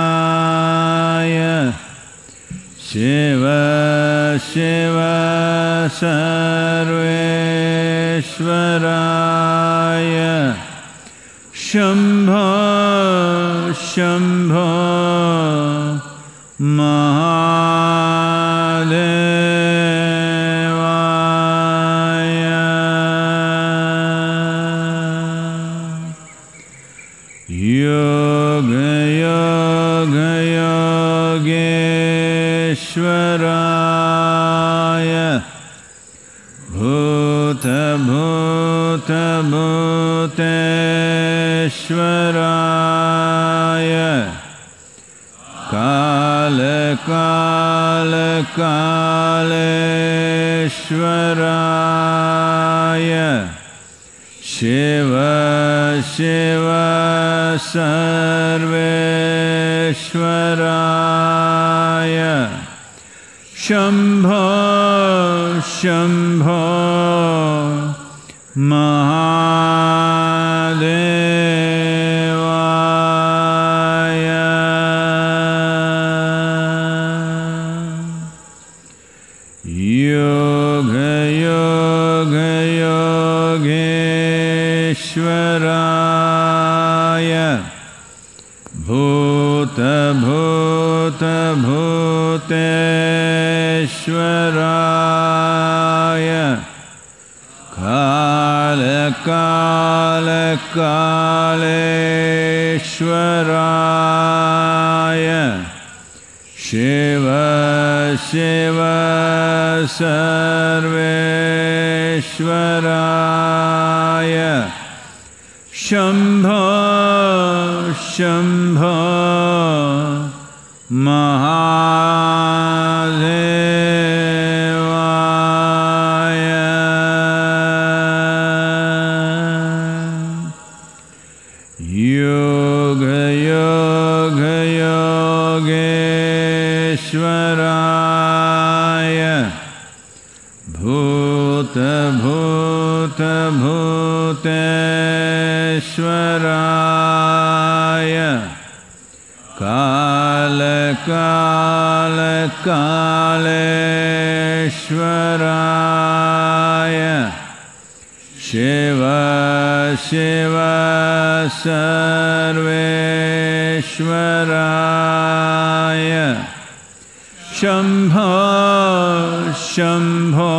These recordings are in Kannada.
कालकालेश्वराय शिव शिव सर्वेश्वराय शम्भो शम्भो ईश्वराय भूतभूतभूतेश्वराय कालकालकालेश्वराय शिव शिव सर्वेश्वराय शम्भो शम्भो महादेवाय। योग शिव सर्वेश्वराय। शम्भो शम्भो शम्भो शम्भो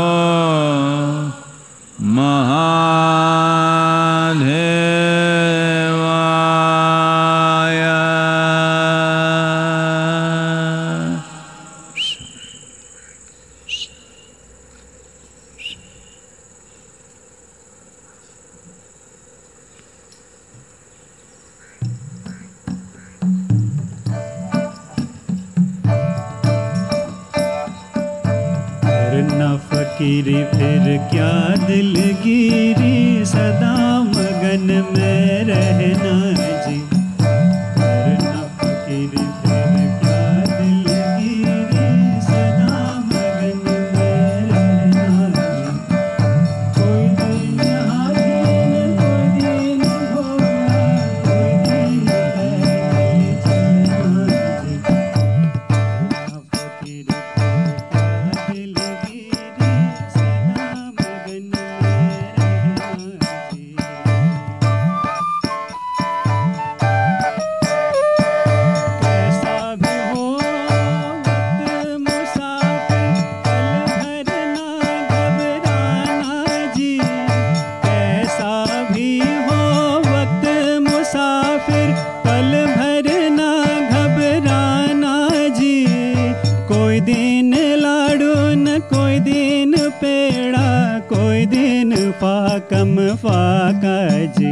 फाका जी।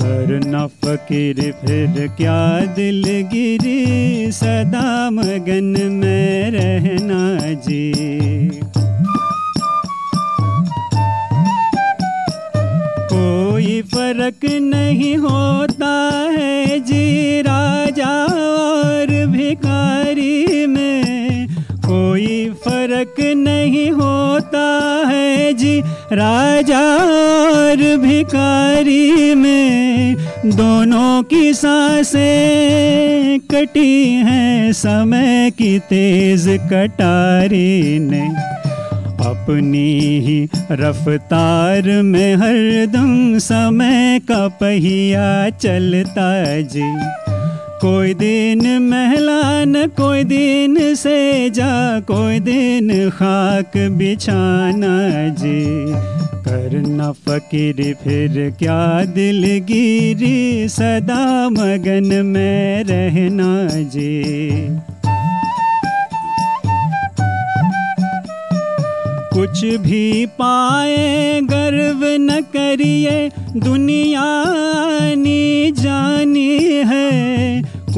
करना फकीर फिर क्या दिलगिरी सदा मगन में रहना जी। कोई फ़र्क नहीं होता है जी राजा और राजा और भिखारी में दोनों की साँसें कटी हैं, समय की तेज कटारी ने। अपनी ही रफ्तार में हरदम समय का पहिया चलता जी। कोई दिन महलान, कोई दिन से जा कोई दिन खाक बिछाना जी। करना फकीर, फिर क्या दिलगिरी सदा मगन में रहना जी। कुछ भी पाए, गर्व न करिए, दुनिया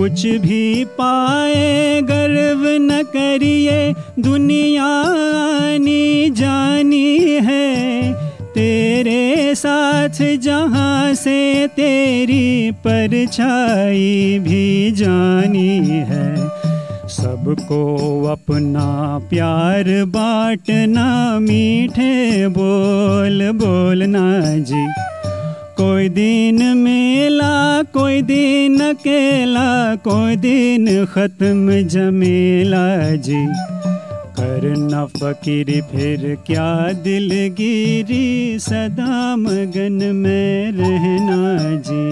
कुछ भी पाए, गर्व न करिए, दुनिया नी जानी है। तेरे साथ जहाँ से तेरी परछाई भी जानी है। सबको अपना प्यार बांटना मीठे बोल बोलना जी। कोई दिन मेला कोई दिन अकेला कोई दिन ख़त्म जमेला जी। करना फकीर फिर क्या दिलगिरी सदा मगन में रहना जी।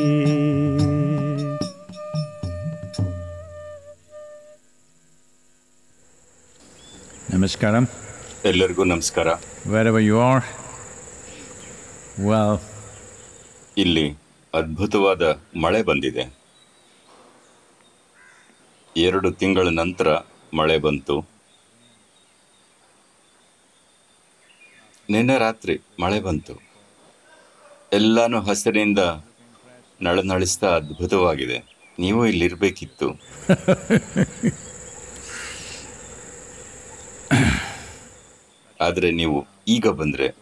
Namaskaram. नमस्कार। Where ever you are well, ಇಲ್ಲಿ ಅದ್ಭುತವಾದ ಮಳೆ ಬಂದಿದೆ. ಎರಡು ತಿಂಗಳ ನಂತರ ಮಳೆ ಬಂತು. ನಿನ್ನೆ ರಾತ್ರಿ ಮಳೆ ಬಂತು. ಎಲ್ಲಾನು ಹಸಿರಿನಿಂದ ನಳನಳಿಸ್ತಾ ಅದ್ಭುತವಾಗಿದೆ. ನೀವು ಇಲ್ಲಿರ್ಬೇಕಿತ್ತು. ಆದರೆ ನೀವು ಈಗ ಬಂದ್ರೆ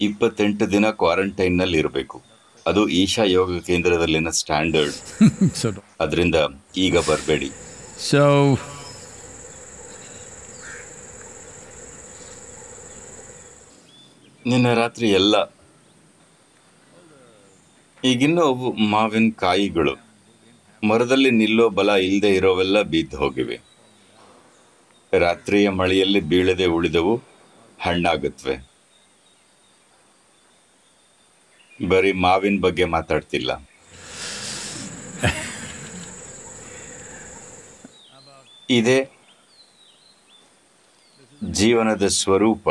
ಇಪ್ಪತ್ತೆಂಟು ದಿನ ಕ್ವಾರಂಟೈನ್ನಲ್ಲಿ ಇರಬೇಕು. ಅದು ಈಶಾ ಯೋಗ ಕೇಂದ್ರದಲ್ಲಿನ ಸ್ಟ್ಯಾಂಡರ್ಡ್. ಅದರಿಂದ ಈಗ ಬರಬೇಡಿ. ಸೊ ನಿನ್ನೆ ರಾತ್ರಿ ಎಲ್ಲ ಈಗಿನ್ನೂ ಅವು ಮಾವಿನ ಕಾಯಿಗಳು. ಮರದಲ್ಲಿ ನಿಲ್ಲೋ ಬಲ ಇಲ್ಲದೆ ಇರೋವೆಲ್ಲ ಬಿದ್ದು ಹೋಗಿವೆ. ರಾತ್ರಿಯ ಮಳೆಯಲ್ಲಿ ಬೀಳದೆ ಉಳಿದವು ಹಣ್ಣಾಗುತ್ತವೆ ಬರೀ ಮಾವಿನ ಬಗ್ಗೆ ಮಾತಾಡ್ತಿಲ್ಲ. ಇದೇ ಜೀವನದ ಸ್ವರೂಪ.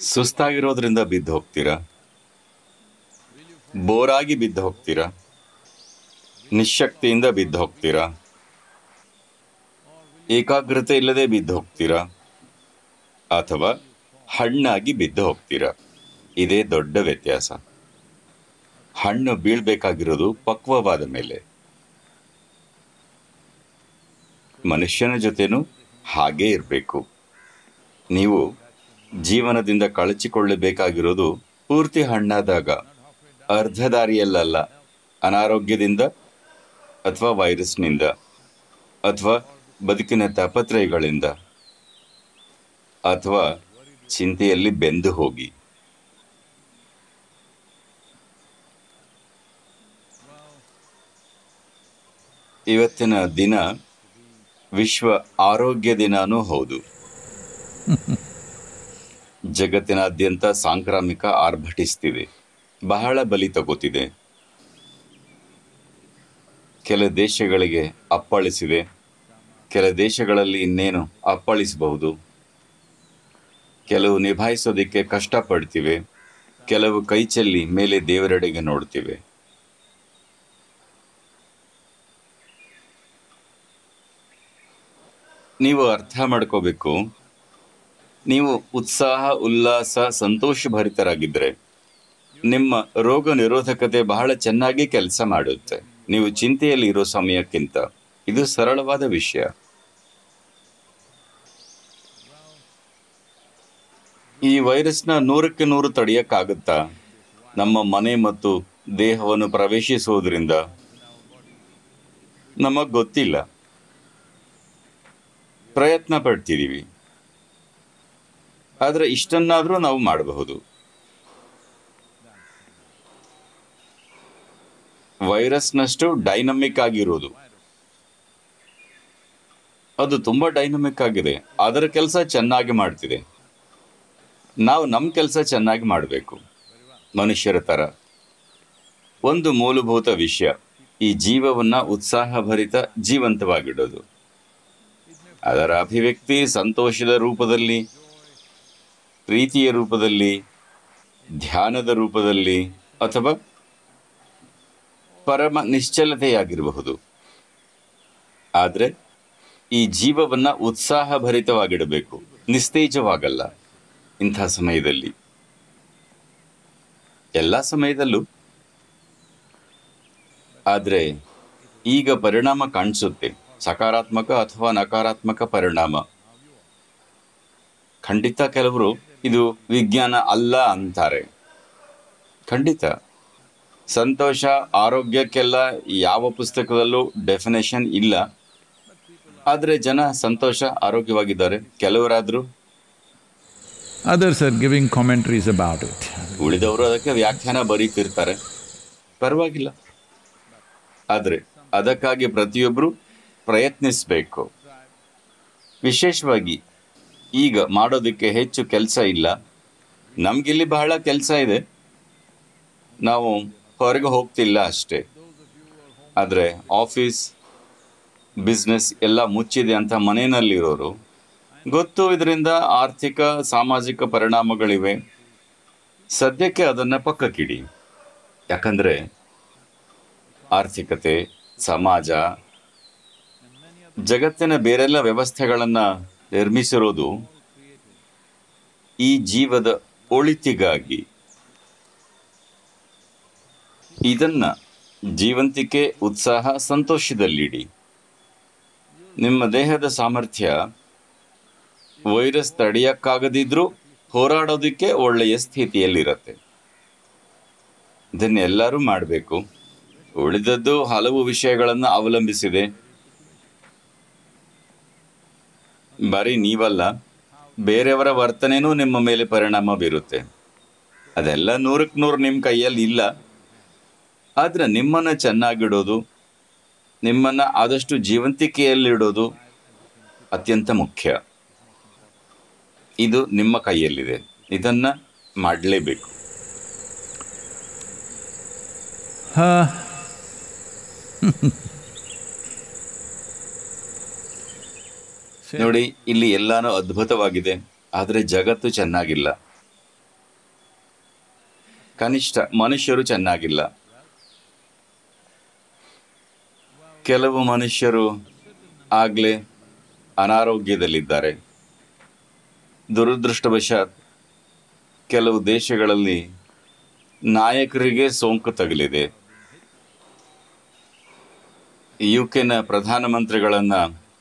ಸುಸ್ತಾಗಿರೋದ್ರಿಂದ ಬಿದ್ದು ಹೋಗ್ತೀರಾ? ಬೋರಾಗಿ ಬಿದ್ದು ಹೋಗ್ತೀರಾ? ನಿಶಕ್ತಿಯಿಂದ ಬಿದ್ದು ಹೋಗ್ತೀರಾ? ಏಕಾಗ್ರತೆ ಇಲ್ಲದೆ ಬಿದ್ದು ಹೋಗ್ತೀರಾ? ಅಥವಾ ಹಣ್ಣಾಗಿ ಬಿದ್ದು ಹೋಗ್ತೀರಾ? ಇದೇ ದೊಡ್ಡ ವ್ಯತ್ಯಾಸ. ಹಣ್ಣು ಬೀಳ್ಬೇಕಾಗಿರೋದು ಪಕ್ವವಾದ ಮೇಲೆ. ಮನುಷ್ಯನ ಜೊತೆನೂ ಹಾಗೇ ಇರಬೇಕು. ನೀವು ಜೀವನದಿಂದ ಕಳಚಿಕೊಳ್ಳಬೇಕಾಗಿರೋದು ಪೂರ್ತಿ ಹಣ್ಣಾದಾಗ. ಅರ್ಧ ದಾರಿಯಲ್ಲಲ್ಲ, ಅನಾರೋಗ್ಯದಿಂದ ಅಥವಾ ವೈರಸ್ನಿಂದ ಅಥವಾ ಬದುಕಿನ ತಾಪತ್ರಯಗಳಿಂದ ಅಥವಾ ಚಿಂತೆಯಲ್ಲಿ ಬೆಂದು ಹೋಗಿ. ಇವತ್ತಿನ ದಿನ ವಿಶ್ವ ಆರೋಗ್ಯ ದಿನನೂ ಹೌದು. ಜಗತ್ತಿನಾದ್ಯಂತ ಸಾಂಕ್ರಾಮಿಕ ಆರ್ಭಟಿಸ್ತಿದೆ. ಬಹಳ ಬಲಿ ತಗೋತಿದೆ. ಕೆಲ ದೇಶಗಳಿಗೆ ಅಪ್ಪಳಿಸಿದೆ. ಕೆಲ ದೇಶಗಳಲ್ಲಿ ಇನ್ನೇನು ಅಪ್ಪಳಿಸಬಹುದು. ಕೆಲವು ನಿಭಾಯಿಸೋದಕ್ಕೆ ಕಷ್ಟಪಡ್ತಿವೆ. ಕೆಲವು ಕೈಚೆಲ್ಲಿ ಮೇಲೆ ದೇವರೆಡೆಗೆ ನೋಡ್ತಿವೆ. ನೀವು ಅರ್ಥ ಮಾಡ್ಕೋಬೇಕು. ನೀವು ಉತ್ಸಾಹ, ಉಲ್ಲಾಸ, ಸಂತೋಷ ಭರಿತರಾಗಿದ್ರೆ ನಿಮ್ಮ ರೋಗ ನಿರೋಧಕತೆ ಬಹಳ ಚೆನ್ನಾಗಿ ಕೆಲಸ ಮಾಡುತ್ತೆ. ನೀವು ಚಿಂತೆಯಲ್ಲಿ ಇರೋ ಸಮಯಕ್ಕಿಂತ ಇದು ಸರಳವಾದ ವಿಷಯ. ಈ ವೈರಸ್ನ ನೂರಕ್ಕೆ ನೂರು ತಡೆಯಕ್ಕಾಗುತ್ತಾ? ನಮ್ಮ ಮನೆ ಮತ್ತು ದೇಹವನ್ನು ಪ್ರವೇಶಿಸುವುದರಿಂದ? ನಮಗೆ ಗೊತ್ತಿಲ್ಲ. ಪ್ರಯತ್ನ ಪಡ್ತಿದ್ದೀವಿ ಆದರೆ ಇಷ್ಟನ್ನಾದರೂ ನಾವು ಮಾಡಬಹುದು. ವೈರಸ್ನಷ್ಟು ಡೈನಮಿಕ್ ಆಗಿರೋದು. ಅದು ತುಂಬ ಡೈನಮಿಕ್ ಆಗಿದೆ. ಅದರ ಕೆಲಸ ಚೆನ್ನಾಗಿ ಮಾಡ್ತಿದೆ. ನಾವು ನಮ್ಮ ಕೆಲಸ ಚೆನ್ನಾಗಿ ಮಾಡಬೇಕು. ಮನುಷ್ಯರ ಥರ ಒಂದು ಮೂಲಭೂತ ವಿಷಯ. ಈ ಜೀವವನ್ನು ಉತ್ಸಾಹಭರಿತ ಜೀವಂತವಾಗಿಡೋದು. ಅದರ ಅಭಿವ್ಯಕ್ತಿ ಸಂತೋಷದ ರೂಪದಲ್ಲಿ, ಪ್ರೀತಿಯ ರೂಪದಲ್ಲಿ, ಧ್ಯಾನದ ರೂಪದಲ್ಲಿ ಅಥವಾ ಪರಮ ನಿಶ್ಚಲತೆಯಾಗಿರಬಹುದು. ಆದರೆ ಈ ಜೀವವನ್ನ ಉತ್ಸಾಹಭರಿತವಾಗಿಡಬೇಕು, ನಿಸ್ತೇಜವಾಗಲ್ಲ ಇಂಥ ಸಮಯದಲ್ಲಿ. ಎಲ್ಲ ಸಮಯದಲ್ಲೂ. ಆದರೆ ಈಗ ಪರಿಣಾಮ ಕಾಣಿಸುತ್ತೆ. ಸಕಾರಾತ್ಮಕ ಅಥವಾ ನಕಾರಾತ್ಮಕ ಪರಿಣಾಮ. ಖಂಡಿತ ಕೆಲವರು ಇದು ವಿಜ್ಞಾನ ಅಲ್ಲ ಅಂತಾರೆ. ಖಂಡಿತ. ಸಂತೋಷ ಆರೋಗ್ಯಕ್ಕೆಲ್ಲ ಯಾವ ಪುಸ್ತಕದಲ್ಲೂ ಡೆಫಿನೇಷನ್ ಇಲ್ಲ. ಆದರೆ ಜನ ಸಂತೋಷ ಆರೋಗ್ಯವಾಗಿದ್ದಾರೆ. ಕೆಲವರಾದರೂ. Other sir giving commentaries about it ಉಳಿದವರು ಅದಕ್ಕೆ ವ್ಯಾಖ್ಯಾನ ಬರೀತಿರ್ತಾರೆ. ಪರವಾಗಿಲ್ಲ. ಆದರೆ ಅದಕ್ಕಾಗಿ ಪ್ರತಿಯೊಬ್ಬರು ಪ್ರಯತ್ನಿಸಬೇಕು. ವಿಶೇಷವಾಗಿ, ಈಗ ಮಾಡೋದಕ್ಕೆ ಹೆಚ್ಚು ಕೆಲಸ ಇಲ್ಲ. ನಮಗಿಲ್ಲಿ ಬಹಳ ಕೆಲಸ ಇದೆ. ನಾವು ಹೊರಗೆ ಹೋಗ್ತಿಲ್ಲ ಅಷ್ಟೇ. ಆದರೆ ಆಫೀಸ್, ಬಿಸ್ನೆಸ್ ಎಲ್ಲ ಮುಚ್ಚಿದೆ ಅಂತ ಮನೆಯಲ್ಲಿರೋರು, ಗೊತ್ತು ಇದರಿಂದ ಆರ್ಥಿಕ, ಸಾಮಾಜಿಕ ಪರಿಣಾಮಗಳಿವೆ. ಸದ್ಯಕ್ಕೆ ಅದನ್ನು ಪಕ್ಕಕ್ಕಿಡಿ. ಯಾಕಂದರೆ, ಆರ್ಥಿಕತೆ, ಸಮಾಜ ಜಗತ್ತಿನ ಬೇರೆಲ್ಲ ವ್ಯವಸ್ಥೆಗಳನ್ನು ನಿರ್ಮಿಸಿರೋದು ಈ ಜೀವದ ಒಳಿತಿಗಾಗಿ. ಇದನ್ನ ಜೀವಂತಿಕೆ, ಉತ್ಸಾಹ, ಸಂತೋಷದಲ್ಲಿಡಿ. ನಿಮ್ಮ ದೇಹದ ಸಾಮರ್ಥ್ಯ ವೈರಸ್ ತಡೆಯಕ್ಕಾಗದಿದ್ರೂ ಹೋರಾಡೋದಕ್ಕೆ ಒಳ್ಳೆಯ ಸ್ಥಿತಿಯಲ್ಲಿರುತ್ತೆ. ಇದನ್ನೆಲ್ಲರೂ ಮಾಡಬೇಕು. ಉಳಿದದ್ದು ಹಲವು ವಿಷಯಗಳನ್ನು ಅವಲಂಬಿಸಿದೆ. ಬರೀ ನೀವಲ್ಲ ಬೇರೆಯವರ ವರ್ತನೆನೂ ನಿಮ್ಮ ಮೇಲೆ ಪರಿಣಾಮ ಬೀರುತ್ತೆ. ಅದೆಲ್ಲ ನೂರಕ್ಕೆ ನೂರು ನಿಮ್ಮ ಕೈಯಲ್ಲಿ ಇಲ್ಲ. ಆದರೆ ನಿಮ್ಮನ್ನು ಚೆನ್ನಾಗಿಡೋದು ನಿಮ್ಮನ್ನು ಆದಷ್ಟು ಜೀವಂತಿಕೆಯಲ್ಲಿಡೋದು ಅತ್ಯಂತ ಮುಖ್ಯ. ಇದು ನಿಮ್ಮ ಕೈಯಲ್ಲಿದೆ. ಇದನ್ನ ಮಾಡಲೇಬೇಕು. Uh, ನೋಡಿ, ಇಲ್ಲಿ ಎಲ್ಲಾನು ಅದ್ಭುತವಾಗಿದೆ, ಆದರೆ ಜಗತ್ತು ಚೆನ್ನಾಗಿಲ್ಲ. ಕನಿಷ್ಠ ಮನುಷ್ಯರು ಚೆನ್ನಾಗಿಲ್ಲ. ಕೆಲವು ಮನುಷ್ಯರು ಆಗ್ಲೇ ಅನಾರೋಗ್ಯದಲ್ಲಿದ್ದಾರೆ. ದುರದೃಷ್ಟವಶಾತ್ ಕೆಲವು ದೇಶಗಳಲ್ಲಿ ನಾಯಕರಿಗೆ ಸೋಂಕು ತಗುಲಿದೆ. ಯುಕೆನ ಪ್ರಧಾನಮಂತ್ರಿಗಳನ್ನ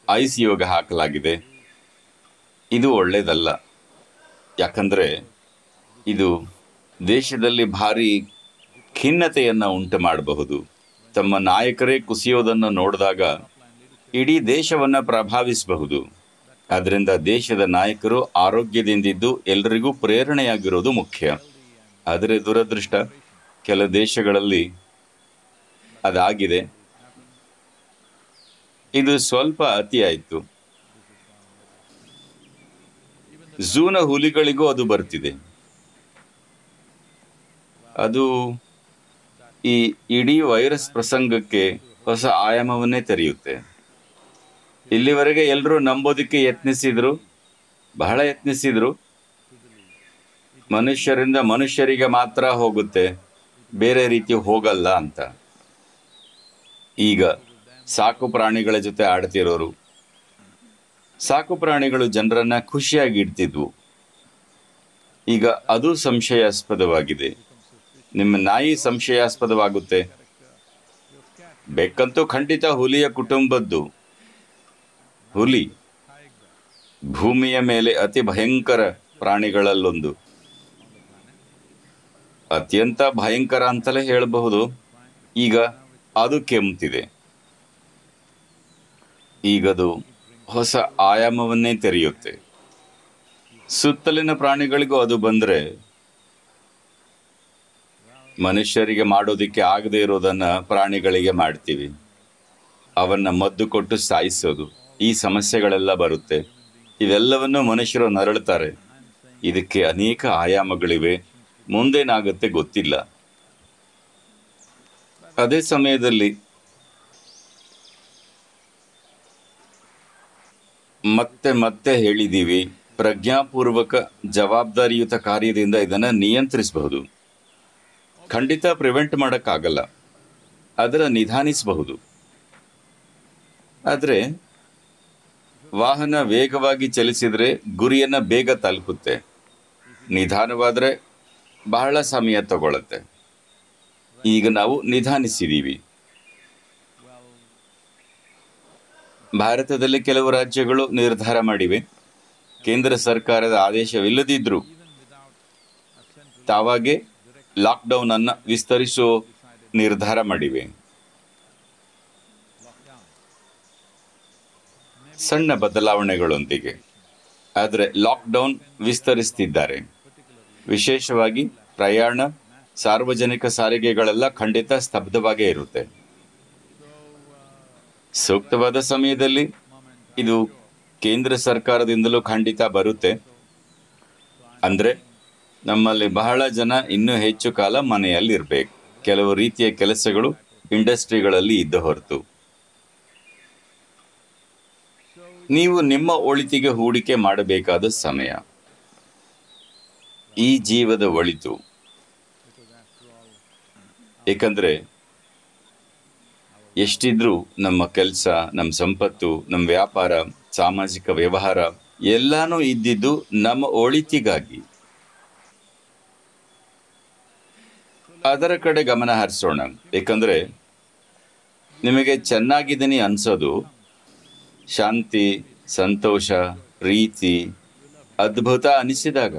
ಐಸಿಯುಗೆ ಹಾಕಲಾಗಿದೆ. ಇದು ಒಳ್ಳೆಯದಲ್ಲ ಯಾಕಂದರೆ ಇದು ದೇಶದಲ್ಲಿ ಭಾರಿ ಖಿನ್ನತೆಯನ್ನು ಉಂಟು ಮಾಡಬಹುದು. ತಮ್ಮ ನಾಯಕರೇ ಕುಸಿಯೋದನ್ನು ನೋಡಿದಾಗ ಇಡೀ ದೇಶವನ್ನು ಪ್ರಭಾವಿಸಬಹುದು. ಅದರಿಂದ ದೇಶದ ನಾಯಕರು ಆರೋಗ್ಯದಿಂದಿದ್ದು ಎಲ್ಲರಿಗೂ ಪ್ರೇರಣೆಯಾಗಿರೋದು ಮುಖ್ಯ. ಆದರೆ ದುರದೃಷ್ಟ, ಕೆಲ ದೇಶಗಳಲ್ಲಿ ಅದಾಗಿದೆ. ಇದು ಸ್ವಲ್ಪ ಅತಿಯಾಯಿತು ಝೂನ ಹುಲಿಗಳಿಗೂ ಅದು ಬರ್ತಿದೆ. ಅದು ಈ ಇಡೀ ವೈರಸ್ ಪ್ರಸಂಗಕ್ಕೆ ಹೊಸ ಆಯಾಮವನ್ನೇ ತೆರೆಯುತ್ತೆ. ಇಲ್ಲಿವರೆಗೆ ಎಲ್ಲರೂ ನಂಬೋದಕ್ಕೆ ಯತ್ನಿಸಿದ್ರು, ಬಹಳ ಯತ್ನಿಸಿದ್ರು. ಮನುಷ್ಯರಿಂದ ಮನುಷ್ಯರಿಗೆ ಮಾತ್ರ ಹೋಗುತ್ತೆ, ಬೇರೆ ರೀತಿ ಹೋಗಲ್ಲ ಅಂತ. ಈಗ ಸಾಕು ಪ್ರಾಣಿಗಳ ಜೊತೆ ಆಡ್ತಿರೋರು. ಸಾಕು ಪ್ರಾಣಿಗಳು ಜನರನ್ನ ಖುಷಿಯಾಗಿ ಇಡ್ತಿದ್ವು. ಈಗ ಅದು ಸಂಶಯಾಸ್ಪದವಾಗಿದೆ. ನಿಮ್ಮ ನಾಯಿ ಸಂಶಯಾಸ್ಪದವಾಗುತ್ತೆ. ಬೆಕ್ಕಂತೂ ಖಂಡಿತ ಹುಲಿಯ ಕುಟುಂಬದ್ದು. ಹುಲಿ ಭೂಮಿಯ ಮೇಲೆ ಅತಿ ಭಯಂಕರ ಪ್ರಾಣಿಗಳಲ್ಲೊಂದು. ಅತ್ಯಂತ ಭಯಂಕರ ಅಂತಲೇ ಹೇಳಬಹುದು. ಈಗ ಅದು ಕೆಮ್ತಿದೆ. ಈಗದು ಹೊಸ ಆಯಾಮವನ್ನೇ ತೆರೆಯುತ್ತೆ. ಸುತ್ತಲಿನ ಪ್ರಾಣಿಗಳಿಗೂ ಅದು ಬಂದರೆ ಮನುಷ್ಯರಿಗೆ ಮಾಡೋದಿಕ್ಕೆ ಆಗದೆ ಇರೋದನ್ನ ಪ್ರಾಣಿಗಳಿಗೆ ಮಾಡ್ತೀವಿ. ಅವನ್ನ ಮದ್ದು ಕೊಟ್ಟು ಸಾಯಿಸೋದು, ಈ ಸಮಸ್ಯೆಗಳೆಲ್ಲ ಬರುತ್ತೆ. ಇವೆಲ್ಲವನ್ನು ಮನುಷ್ಯರು ನರಳುತ್ತಾರೆ ಇದಕ್ಕೆ ಅನೇಕ ಆಯಾಮಗಳಿವೆ. ಮುಂದೇನಾಗುತ್ತೆ ಗೊತ್ತಿಲ್ಲ. ಅದೇ ಸಮಯದಲ್ಲಿ ಮತ್ತೆ ಮತ್ತೆ ಹೇಳಿದ್ದೀವಿ. ಪ್ರಜ್ಞಾಪೂರ್ವಕ ಜವಾಬ್ದಾರಿಯುತ ಕಾರ್ಯದಿಂದ ಇದನ್ನು ನಿಯಂತ್ರಿಸಬಹುದು. ಖಂಡಿತ ಪ್ರಿವೆಂಟ್ ಮಾಡೋಕ್ಕಾಗಲ್ಲ. ಅದರ ನಿಧಾನಿಸಬಹುದು. ಆದರೆ ವಾಹನ ವೇಗವಾಗಿ ಚಲಿಸಿದರೆ ಗುರಿಯನ್ನು ಬೇಗ ತಲುಪುತ್ತೆ. ನಿಧಾನವಾದರೆ ಬಹಳ ಸಮಯ ತಗೊಳ್ಳುತ್ತೆ ಈಗ ನಾವು ನಿಧಾನಿಸಿದೀವಿ. ಭಾರತದಲ್ಲಿ ಕೆಲವು ರಾಜ್ಯಗಳು ನಿರ್ಧಾರ ಮಾಡಿವೆ. ಕೇಂದ್ರ ಸರ್ಕಾರದ ಆದೇಶವಿಲ್ಲದಿದ್ರೂ ತಾವಾಗೆ ಲಾಕ್ಡೌನ್ ಅನ್ನು ವಿಸ್ತರಿಸುವ ನಿರ್ಧಾರ ಮಾಡಿವೆ. ಸಣ್ಣ ಬದಲಾವಣೆಗಳೊಂದಿಗೆ. ಆದರೆ ಲಾಕ್ಡೌನ್ ವಿಸ್ತರಿಸ್ತಿದ್ದಾರೆ. ವಿಶೇಷವಾಗಿ ಪ್ರಯಾಣ, ಸಾರ್ವಜನಿಕ ಸಾರಿಗೆಗಳೆಲ್ಲ ಖಂಡಿತ ಸ್ತಬ್ಧವಾಗೇ ಇರುತ್ತೆ. ಸೂಕ್ತವಾದ ಸಮಯದಲ್ಲಿ ಇದು ಕೇಂದ್ರ ಸರ್ಕಾರದಿಂದಲೂ ಖಂಡಿತ ಬರುತ್ತೆ. ಅಂದರೆ ನಮ್ಮಲ್ಲಿ ಬಹಳ ಜನ ಇನ್ನೂ ಹೆಚ್ಚು ಕಾಲ ಮನೆಯಲ್ಲಿರಬೇಕು. ಕೆಲವು ರೀತಿಯ ಕೆಲಸಗಳು ಇಂಡಸ್ಟ್ರಿಗಳಲ್ಲಿ ಇದ್ದ ಹೊರತು. ನೀವು ನಿಮ್ಮ ಒಳಿತಿಗೆ ಹೂಡಿಕೆ ಮಾಡಬೇಕಾದ ಸಮಯ. ಈ ಜೀವದ ಒಳಿತು. ಏಕೆಂದ್ರೆ ಎಷ್ಟಿದ್ರೂ ನಮ್ಮ ಕೆಲಸ ನಮ್ಮ ಸಂಪತ್ತು ನಮ್ಮ ವ್ಯಾಪಾರ, ಸಾಮಾಜಿಕ ವ್ಯವಹಾರ ಎಲ್ಲಾನು ಇದ್ದಿದ್ದು ನಮ್ಮ ಒಳಿತಿಗಾಗಿ. ಅದರ ಕಡೆ ಗಮನ ಹರಿಸೋಣ. ಏಕೆಂದರೆ ನಿಮಗೆ ಚೆನ್ನಾಗಿದ್ದೀನಿ ಅನ್ಸೋದು. ಶಾಂತಿ, ಸಂತೋಷ, ಪ್ರೀತಿ, ಅದ್ಭುತ ಅನಿಸಿದಾಗ.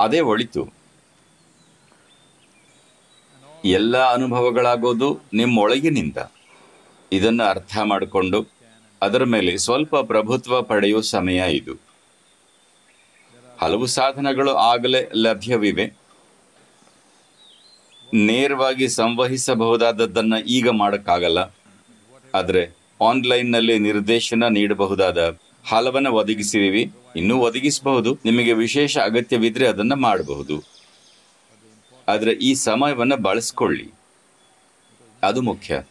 ಅದೇ ಒಳಿತು. ಎಲ್ಲ ಅನುಭವಗಳಾಗೋದು ನಿಮ್ಮೊಳಗಿನಿಂದ. ಇದನ್ನು ಅರ್ಥ ಮಾಡಿಕೊಂಡು ಅದರ ಮೇಲೆ ಸ್ವಲ್ಪ ಪ್ರಭುತ್ವ ಪಡೆಯುವ ಸಮಯ ಇದು. ಹಲವು ಸಾಧನಗಳು ಆಗಲೇ ಲಭ್ಯವಿವೆ. ನೇರವಾಗಿ ಸಂವಹಿಸಬಹುದಾದದ್ದನ್ನ ಈಗ ಮಾಡೋಕ್ಕಾಗಲ್ಲ. ಆದರೆ ಆನ್ಲೈನ್ನಲ್ಲಿ ನಿರ್ದೇಶನ ನೀಡಬಹುದಾದ ಹಲವನ್ನು ಒದಗಿಸಿದೀವಿ ಇನ್ನೂ ಒದಗಿಸಬಹುದು. ನಿಮಗೆ ವಿಶೇಷ ಅಗತ್ಯವಿದ್ರೆ ಅದನ್ನು ಮಾಡಬಹುದು. ಆದ್ರೆ ಈ ಸಮಯವನ್ನ ಬಳಸ್ಕೊಳ್ಳಿ. ಅದು ಮುಖ್ಯ.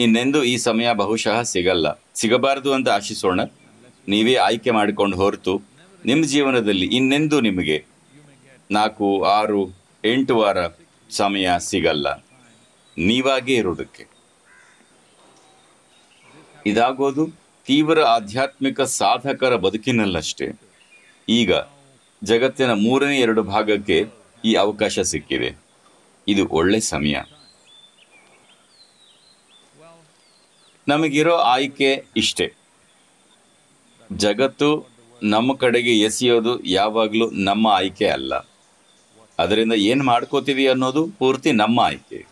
ಇನ್ನೆಂದು ಈ ಸಮಯ ಬಹುಶಃ ಸಿಗಲ್ಲ. ಸಿಗಬಾರದು ಅಂತ ಆಶಿಸೋಣ. ನೀವೇ ಆಯ್ಕೆ ಮಾಡಿಕೊಂಡು ಹೊರತು ನಿಮ್ಮ ಜೀವನದಲ್ಲಿ ಇನ್ನೆಂದು ನಿಮಗೆ ನಾಲ್ಕು, ಆರು, ಎಂಟು ವಾರ ಸಮಯ ಸಿಗಲ್ಲ. ನೀವಾಗೇ ಇರೋದಕ್ಕೆ ಇದಾಗೋದು ತೀವ್ರ ಆಧ್ಯಾತ್ಮಿಕ ಸಾಧಕರ ಬದುಕಿನಲ್ಲಷ್ಟೇ. ಈಗ ಜಗತ್ತಿನ ಮೂರನೇ ಎರಡು ಭಾಗಕ್ಕೆ ಈ ಅವಕಾಶ ಸಿಕ್ಕಿದೆ. ಇದು ಒಳ್ಳೆ ಸಮಯ. ನಮಗಿರೋ ಆಯ್ಕೆ ಇಷ್ಟೇ. ಜಗತ್ತು ನಮ್ಮ ಕಡೆಗೆ ಎಸೆಯೋದು ಯಾವಾಗಲೂ ನಮ್ಮ ಆಯ್ಕೆ ಅಲ್ಲ. ಅದರಿಂದ ಏನು ಮಾಡ್ಕೋತೀವಿ ಅನ್ನೋದು ಪೂರ್ತಿ ನಮ್ಮ ಆಯ್ಕೆ.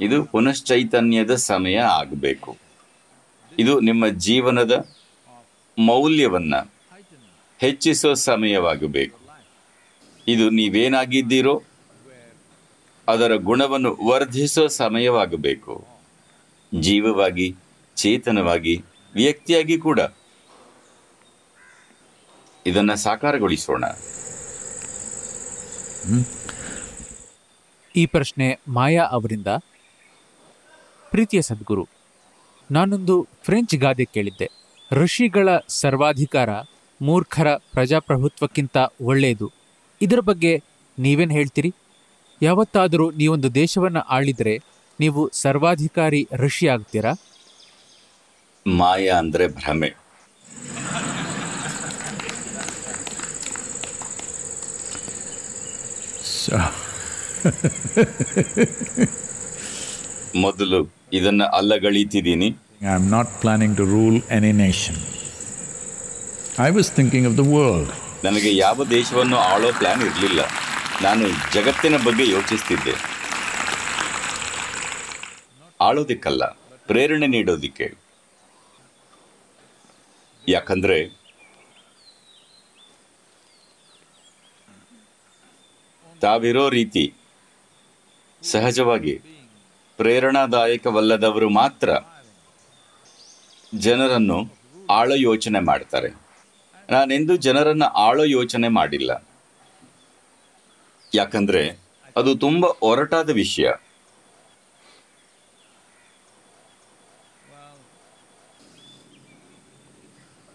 ಇದು ಪುನಶ್ಚೈತನ್ಯದ ಸಮಯ ಆಗಬೇಕು. ಇದು ನಿಮ್ಮ ಜೀವನದ ಮೌಲ್ಯವನ್ನ ಹೆಚ್ಚಿಸೋ ಸಮಯವಾಗಬೇಕು. ಇದು ನೀವೇನಾಗಿದ್ದೀರೋ ಅದರ ಗುಣವನ್ನು ವರ್ಧಿಸೋ ಸಮಯವಾಗಬೇಕು. ಜೀವವಾಗಿ, ಚೇತನವಾಗಿ, ವ್ಯಕ್ತಿಯಾಗಿ ಕೂಡ. ಇದನ್ನು ಸಾಕಾರಗೊಳಿಸೋಣ. ಈ ಪ್ರಶ್ನೆ ಮಾಯಾ ಅವರಿಂದ. ಪ್ರೀತಿಯ ಸದ್ಗುರು, ನಾನೊಂದು ಫ್ರೆಂಚ್ ಗಾದೆ ಕೇಳಿದ್ದೆ. ಋಷಿಗಳ ಸರ್ವಾಧಿಕಾರ ಮೂರ್ಖರ ಪ್ರಜಾಪ್ರಭುತ್ವಕ್ಕಿಂತ ಒಳ್ಳೆಯದು. ಇದರ ಬಗ್ಗೆ ನೀವೇನು ಹೇಳ್ತೀರಿ? ಯಾವತ್ತಾದರೂ ನೀವೊಂದು ದೇಶವನ್ನು ಆಳಿದರೆ ನೀವು ಸರ್ವಾಧಿಕಾರಿ ಋಷಿ ಆಗ್ತೀರಾ? ಮಾಯಾ ಅಂದ್ರೆ ಭ್ರಮೆ. ಮೊದಲು ಇದನ್ನ I am not planning to rule any nation I was thinking of the world. ನನಗೆ ಯಾವ ದೇಶವನ್ನು ಆಳೋ ಪ್ಲಾನ್ ಇರಲಿಲ್ಲ. ನಾನು ಜಗತ್ತಿನ ಬಗ್ಗೆ ಯೋಚಿಸ್ತಿದ್ದೆ. ಆಳೋದಿಕ್ಕಲ್ಲ, ಪ್ರೇರಣೆ ನೀಡೋದಿಕ್ಕೆ. ಯಾಕಂದ್ರೆ, ತಾವಿರೋ ರೀತಿ, ಸಹಜವಾಗಿ ಪ್ರೇರಣಾದಾಯಕವಲ್ಲದವರು ಮಾತ್ರ ಜನರನ್ನು ಆಳ ಯೋಚನೆ ಮಾಡ್ತಾರೆ. ನಾನೆಂದು ಜನರನ್ನ ಆಳೋ ಯೋಚನೆ ಮಾಡಿಲ್ಲ. ಯಾಕಂದ್ರೆ ಅದು ತುಂಬಾ ಒರಟಾದ ವಿಷಯ.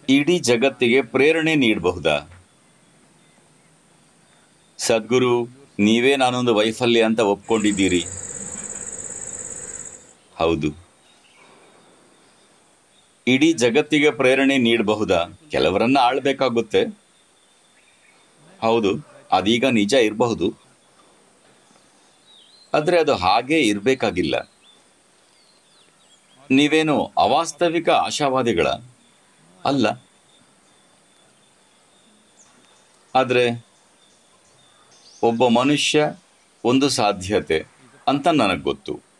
ಇಡೀ ಜಗತ್ತಿಗೆ ಪ್ರೇರಣೆ ನೀಡಬಹುದಾ? ಸದ್ಗುರು, ನೀವೇ ನಾನೊಂದು ವೈಫಲ್ಯ ಅಂತ ಒಪ್ಕೊಂಡಿದ್ದೀರಿ. ಹೌದು. ಇಡೀ ಜಗತ್ತಿಗೆ ಪ್ರೇರಣೆ ನೀಡಬಹುದಾ? ಕೆಲವರನ್ನ ಆಳ್ಬೇಕಾಗುತ್ತೆ. ಹೌದು, ಅದೀಗ ನಿಜ ಇರಬಹುದು. ಆದರೆ ಅದು ಹಾಗೇ ಇರಬೇಕಾಗಿಲ್ಲ. ನೀವೇನು ಅವಾಸ್ತವಿಕ ಆಶಾವಾದಿಗಳ? ಅಲ್ಲ. ಆದರೆ ಒಬ್ಬ ಮನುಷ್ಯ ಒಂದು ಸಾಧ್ಯತೆ ಅಂತ ನನಗೆ ಗೊತ್ತು.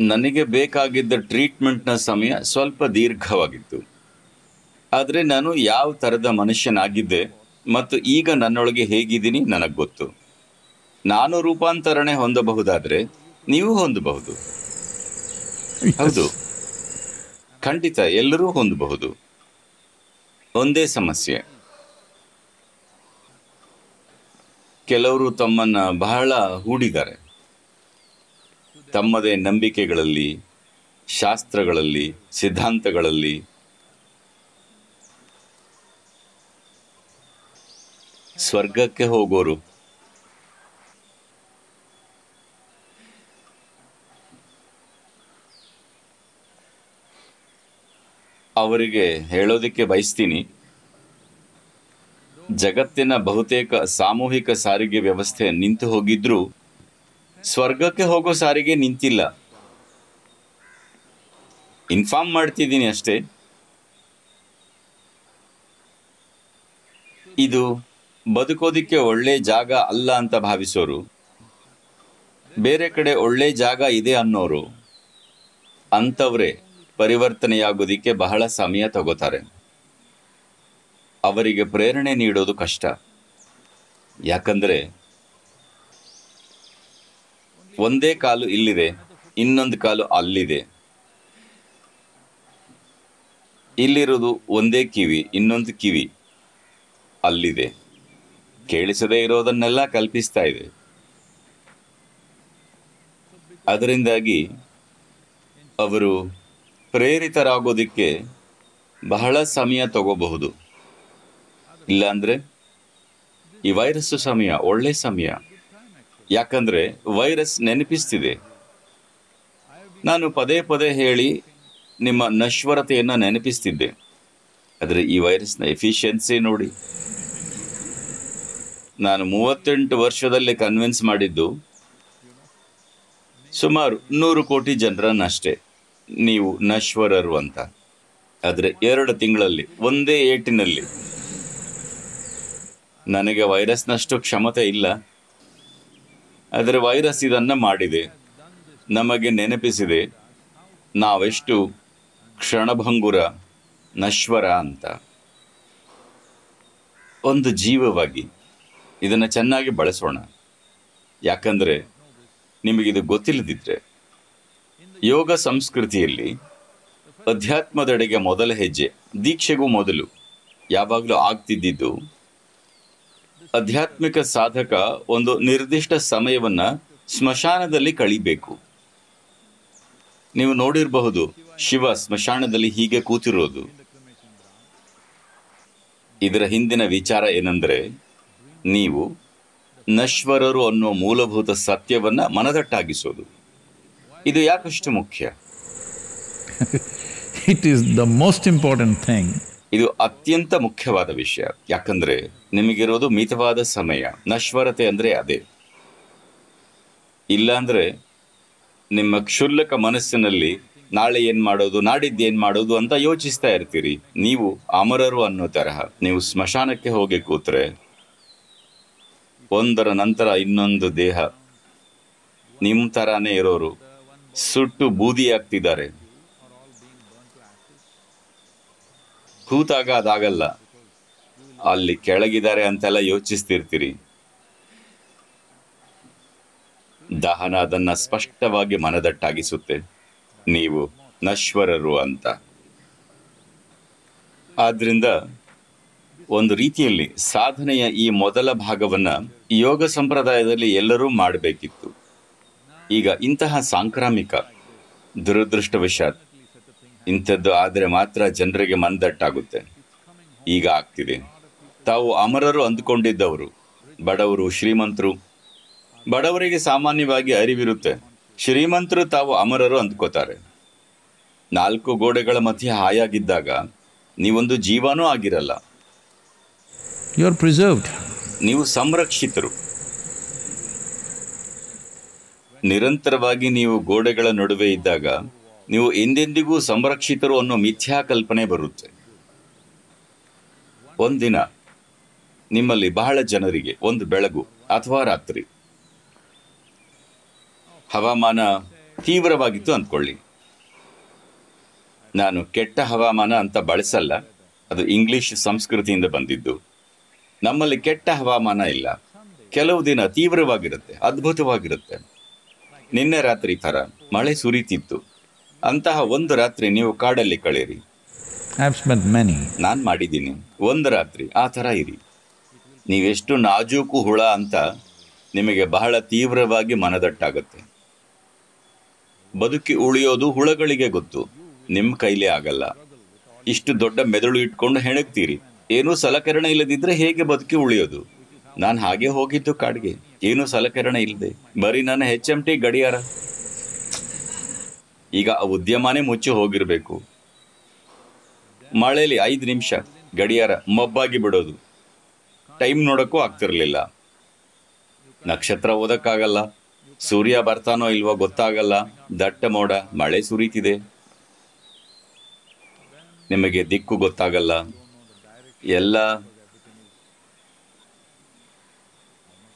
ನನಗೆ ಬೇಕಾಗಿದ್ದ ಟ್ರೀಟ್ಮೆಂಟ್ನ ಸಮಯ ಸ್ವಲ್ಪ ದೀರ್ಘವಾಗಿತ್ತು. ಆದರೆ ನಾನು ಯಾವ ಥರದ ಮನುಷ್ಯನಾಗಿದ್ದೆ ಮತ್ತು ಈಗ ನನ್ನೊಳಗೆ ಹೇಗಿದ್ದೀನಿ ನನಗೆ ಗೊತ್ತು. ನಾನು ರೂಪಾಂತರಣೆ ಹೊಂದಬಹುದಾದರೆ ನೀವು ಹೊಂದಬಹುದು. ಹೌದು. ಖಂಡಿತ ಎಲ್ಲರೂ ಹೊಂದಬಹುದು. ಒಂದೇ ಸಮಸ್ಯೆ. ಕೆಲವರು ತಮ್ಮನ್ನು ಬಹಳ ಹೂಡಿದ್ದಾರೆ. ತಮ್ಮದೇ ನಂಬಿಕೆಗಳಲ್ಲಿ, ಶಾಸ್ತ್ರಗಳಲ್ಲಿ, ಸಿದ್ಧಾಂತಗಳಲ್ಲಿ. ಸ್ವರ್ಗಕ್ಕೆ ಹೋಗೋರು. ಅವರಿಗೆ ಹೇಳೋದಕ್ಕೆ ಬಯಸ್ತೀನಿ. ಜಗತ್ತಿನ ಬಹುತೇಕ ಸಾಮೂಹಿಕ ಸಾರಿಗೆ ವ್ಯವಸ್ಥೆ ನಿಂತು ಹೋಗಿದ್ರೂ ಸ್ವರ್ಗಕ್ಕೆ ಹೋಗೋ ಸಾರಿಗೆ ನಿಂತಿಲ್ಲ. ಇನ್ಫಾರ್ಮ್ ಮಾಡ್ತಿದ್ದೀನಿ ಅಷ್ಟೇ. ಇದು ಬದುಕೋದಿಕ್ಕೆ ಒಳ್ಳೆ ಜಾಗ ಅಲ್ಲ ಅಂತ ಭಾವಿಸೋರು. ಬೇರೆ ಕಡೆ ಒಳ್ಳೆ ಜಾಗ ಇದೆ ಅನ್ನೋರು. ಅಂಥವ್ರೆ ಪರಿವರ್ತನೆಯಾಗೋದಿಕ್ಕೆ ಬಹಳ ಸಮಯ ತಗೋತಾರೆ. ಅವರಿಗೆ ಪ್ರೇರಣೆ ನೀಡೋದು ಕಷ್ಟ. ಯಾಕಂದ್ರೆ ಒಂದೇ ಕಾಲು ಇಲ್ಲಿದೆ, ಇನ್ನೊಂದು ಕಾಲು ಅಲ್ಲಿದೆ. ಇಲ್ಲಿರುವುದು ಒಂದೇ ಕಿವಿ, ಇನ್ನೊಂದು ಕಿವಿ ಅಲ್ಲಿದೆ. ಕೇಳಿಸದೇ ಇರೋದನ್ನೆಲ್ಲ ಕಲ್ಪಿಸ್ತಾ ಇದೆ. ಅದರಿಂದಾಗಿ ಅವರು ಪ್ರೇರಿತರಾಗೋದಿಕ್ಕೆ ಬಹಳ ಸಮಯ ತಗೋಬಹುದು. ಇಲ್ಲಾಂದರೆ ಈ ವೈರಸ್ಸು ಸಮಯ, ಒಳ್ಳೆ ಸಮಯ. ಯಾಕಂದ್ರೆ ವೈರಸ್ ನೆನಪಿಸ್ತಿದೆ. ನಾನು ಪದೇ ಪದೇ ಹೇಳಿ ನಿಮ್ಮ ನಶ್ವರತೆಯನ್ನು ನೆನಪಿಸ್ತಿದ್ದೆ. ಆದರೆ ಈ ವೈರಸ್ನ ಎಫಿಷಿಯನ್ಸಿ ನೋಡಿ. ನಾನು ಮೂವತ್ತೆಂಟು ವರ್ಷದಲ್ಲಿ ಕನ್ವಿನ್ಸ್ ಮಾಡಿದ್ದು, ಸುಮಾರು ನೂರು ಕೋಟಿ ಜನರನ್ನಷ್ಟೇ, ನೀವು ನಶ್ವರರು ಅಂತ. ಆದರೆ ಎರಡು ತಿಂಗಳಲ್ಲಿ, ಒಂದೇ ಏಟಿನಲ್ಲಿ. ನನಗೆ ವೈರಸ್ನಷ್ಟು ಕ್ಷಮತೆ ಇಲ್ಲ. ಆದರೆ ವೈರಸ್ ಇದನ್ನು ಮಾಡಿದೆ. ನಮಗೆ ನೆನಪಿಸಿದೆ, ನಾವೆಷ್ಟು ಕ್ಷಣಭಂಗುರ, ನಶ್ವರ ಅಂತ. ಒಂದು ಜೀವವಾಗಿ ಇದನ್ನು ಚೆನ್ನಾಗಿ ಬಳಸೋಣ. ಯಾಕಂದರೆ ನಿಮಗಿದು ಗೊತ್ತಿಲ್ಲದಿದ್ರೆ. ಯೋಗ ಸಂಸ್ಕೃತಿಯಲ್ಲಿ ಅಧ್ಯಾತ್ಮದೆಡೆಗೆ ಮೊದಲ ಹೆಜ್ಜೆ, ದೀಕ್ಷೆಗೂ ಮೊದಲು ಯಾವಾಗಲೂ ಆಗ್ತಿದ್ದಿದ್ದು ಆಧ್ಯಾತ್ಮಿಕ ಸಾಧಕ ಒಂದು ನಿರ್ದಿಷ್ಟ ಸಮಯವನ್ನ ಸ್ಮಶಾನದಲ್ಲಿ ಕಳಿಬೇಕು. ನೀವು ನೋಡಿರಬಹುದು ಶಿವ ಸ್ಮಶಾನದಲ್ಲಿ ಹೀಗೆ ಕೂತಿರೋದು. ಇದರ ಹಿಂದಿನ ವಿಚಾರ ಏನಂದ್ರೆ, ನೀವು ನಶ್ವರರು ಅನ್ನೋ ಮೂಲಭೂತ ಸತ್ಯವನ್ನ ಮನದಟ್ಟಾಗಿಸೋದು. ಇದು ಯಾಕಷ್ಟು ಮುಖ್ಯ? It is the most important thing. ಇದು ಅತ್ಯಂತ ಮುಖ್ಯವಾದ ವಿಷಯ. ಯಾಕಂದ್ರೆ ನಿಮಗಿರೋದು ಮಿತವಾದ ಸಮಯ, ನಶ್ವರತೆ ಅಂದ್ರೆ ಅದೇ. ಇಲ್ಲಾಂದ್ರೆ ನಿಮ್ಮ ಕ್ಷುಲ್ಲಕ ಮನಸ್ಸಿನಲ್ಲಿ ನಾಳೆ ಏನ್ ಮಾಡೋದು, ನಾಡಿದ್ದು ಏನ್ ಮಾಡೋದು ಅಂತ ಯೋಚಿಸ್ತಾ ಇರ್ತೀರಿ. ನೀವು ಅಮರರು ಅನ್ನೋ ತರಹ. ನೀವು ಸ್ಮಶಾನಕ್ಕೆ ಹೋಗಿ ಕೂತ್ರೆ ಒಂದರ ನಂತರ ಇನ್ನೊಂದು ದೇಹ ನಿಮ್ ತರಾನೇ ಇರೋರು ಸುಟ್ಟು ಬೂದಿ ಆಗ್ತಿದ್ದಾರೆ ಕೂತಾಗ ಅದಾಗಲ್ಲ. ಅಲ್ಲಿ ಕೆಳಗಿದ್ದಾರೆ ಅಂತೆಲ್ಲ ಯೋಚಿಸ್ತಿರ್ತೀರಿ. ದಹನ ಅದನ್ನು ಸ್ಪಷ್ಟವಾಗಿ ಮನದಟ್ಟಾಗಿಸುತ್ತೆ. ನೀವು ನಶ್ವರರು ಅಂತ. ಆದ್ರಿಂದ ಒಂದು ರೀತಿಯಲ್ಲಿ ಸಾಧನೆಯ ಈ ಮೊದಲ ಭಾಗವನ್ನು ಯೋಗ ಸಂಪ್ರದಾಯದಲ್ಲಿ ಎಲ್ಲರೂ ಮಾಡಬೇಕಿತ್ತು. ಈಗ ಇಂತಹ ಸಾಂಕ್ರಾಮಿಕ ದುರದೃಷ್ಟವಶಾತ್ ಇಂಥದ್ದು ಆದರೆ ಮಾತ್ರ ಜನರಿಗೆ ಮನದಟ್ಟಾಗುತ್ತೆ. ಈಗ ಆಗ್ತಿದೆ. ತಾವು ಅಮರರು ಅಂದುಕೊಂಡಿದ್ದವರು ಬಡವರು ಶ್ರೀಮಂತರು. ಬಡವರಿಗೆ ಸಾಮಾನ್ಯವಾಗಿ ಅರಿವಿರುತ್ತೆ. ಶ್ರೀಮಂತರು ತಾವು ಅಮರರು ಅಂದ್ಕೋತಾರೆ. ನಾಲ್ಕು ಗೋಡೆಗಳ ಮಧ್ಯೆ ಹಾಯಾಗಿದ್ದಾಗ ನೀವೊಂದು ಜೀವನೂ ಆಗಿರಲ್ಲ. ಯು ಆರ್ ಪ್ರಿಸರ್ವ್ಡ್ ನೀವು ಸಂರಕ್ಷಿತರು. ನಿರಂತರವಾಗಿ ನೀವು ಗೋಡೆಗಳ ನಡುವೆ ಇದ್ದಾಗ ನೀವು ಎಂದೆಂದಿಗೂ ಸಂರಕ್ಷಿತರು ಅನ್ನೋ ಮಿಥ್ಯಾ ಕಲ್ಪನೆ ಬರುತ್ತೆ. ಒಂದಿನ ನಿಮ್ಮಲ್ಲಿ ಬಹಳ ಜನರಿಗೆ ಒಂದು ಬೆಳಗು ಅಥವಾ ರಾತ್ರಿ. ಹವಾಮಾನ ತೀವ್ರವಾಗಿತ್ತು ಅಂದ್ಕೊಳ್ಳಿ. ನಾನು ಕೆಟ್ಟ ಹವಾಮಾನ ಅಂತ ಬಳಸಲ್ಲ, ಅದು ಇಂಗ್ಲಿಷ್ ಸಂಸ್ಕೃತಿಯಿಂದ ಬಂದಿದ್ದು. ನಮ್ಮಲ್ಲಿ ಕೆಟ್ಟ ಹವಾಮಾನ ಇಲ್ಲ. ಕೆಲವು ದಿನ ತೀವ್ರವಾಗಿರುತ್ತೆ, ಅದ್ಭುತವಾಗಿರುತ್ತೆ. ನಿನ್ನೆ ರಾತ್ರಿ ಥರ ಮಳೆ ಸುರಿತಿತ್ತು. ಅಂತಹ ಒಂದು ರಾತ್ರಿ ನೀವು ಕಾಡಲ್ಲಿ ಕಳೆಯಿರಿ ನಾನು ಮಾಡಿದ್ದೀನಿ. ಒಂದು ರಾತ್ರಿ. ಆ ಥರ ಇರಿ. ನೀವೆಷ್ಟು ನಾಜೂಕು ಹುಳ ಅಂತ ನಿಮಗೆ ಬಹಳ ತೀವ್ರವಾಗಿ ಮನದಟ್ಟಾಗತ್ತೆ. ಬದುಕಿ ಉಳಿಯೋದು ಹುಳಗಳಿಗೆ ಗೊತ್ತು. ನಿಮ್ಮ ಕೈಲಿ ಆಗಲ್ಲ. ಇಷ್ಟು ದೊಡ್ಡ ಮೆದುಳು ಇಟ್ಕೊಂಡು ಹೆಣಗ್ತೀರಿ. ಏನೂ ಸಲಕರಣೆ ಇಲ್ಲದಿದ್ರೆ ಹೇಗೆ ಬದುಕಿ ಉಳಿಯೋದು? ನಾನು ಹಾಗೆ ಹೋಗಿದ್ದು ಕಾಡಿಗೆ. ಏನೂ ಸಲಕರಣೆ ಇಲ್ಲದೆ ಬರೀ ನನ್ನ ಹೆಚ್ ಎಂ ಟಿ ಗಡಿಯಾರ. ಈಗ ಆ ಉದ್ಯಮನೇ ಮುಚ್ಚಿ ಹೋಗಿರಬೇಕು. ಮಳೆಯಲ್ಲಿ ಐದು ನಿಮಿಷ, ಗಡಿಯಾರ ಮಬ್ಬಾಗಿ ಬಿಡೋದು. ಟೈಮ್ ನೋಡೋಕ್ಕೂ ಆಗ್ತಿರಲಿಲ್ಲ. ನಕ್ಷತ್ರ ಓದಕ್ಕಾಗಲ್ಲ, ಸೂರ್ಯ ಬರ್ತಾನೋ ಇಲ್ವೋ ಗೊತ್ತಾಗಲ್ಲ, ದಟ್ಟ ಮೋಡ, ಮಳೆ ಸುರಿತಿದೆ. ನಿಮಗೆ ದಿಕ್ಕು ಗೊತ್ತಾಗಲ್ಲ. ಎಲ್ಲ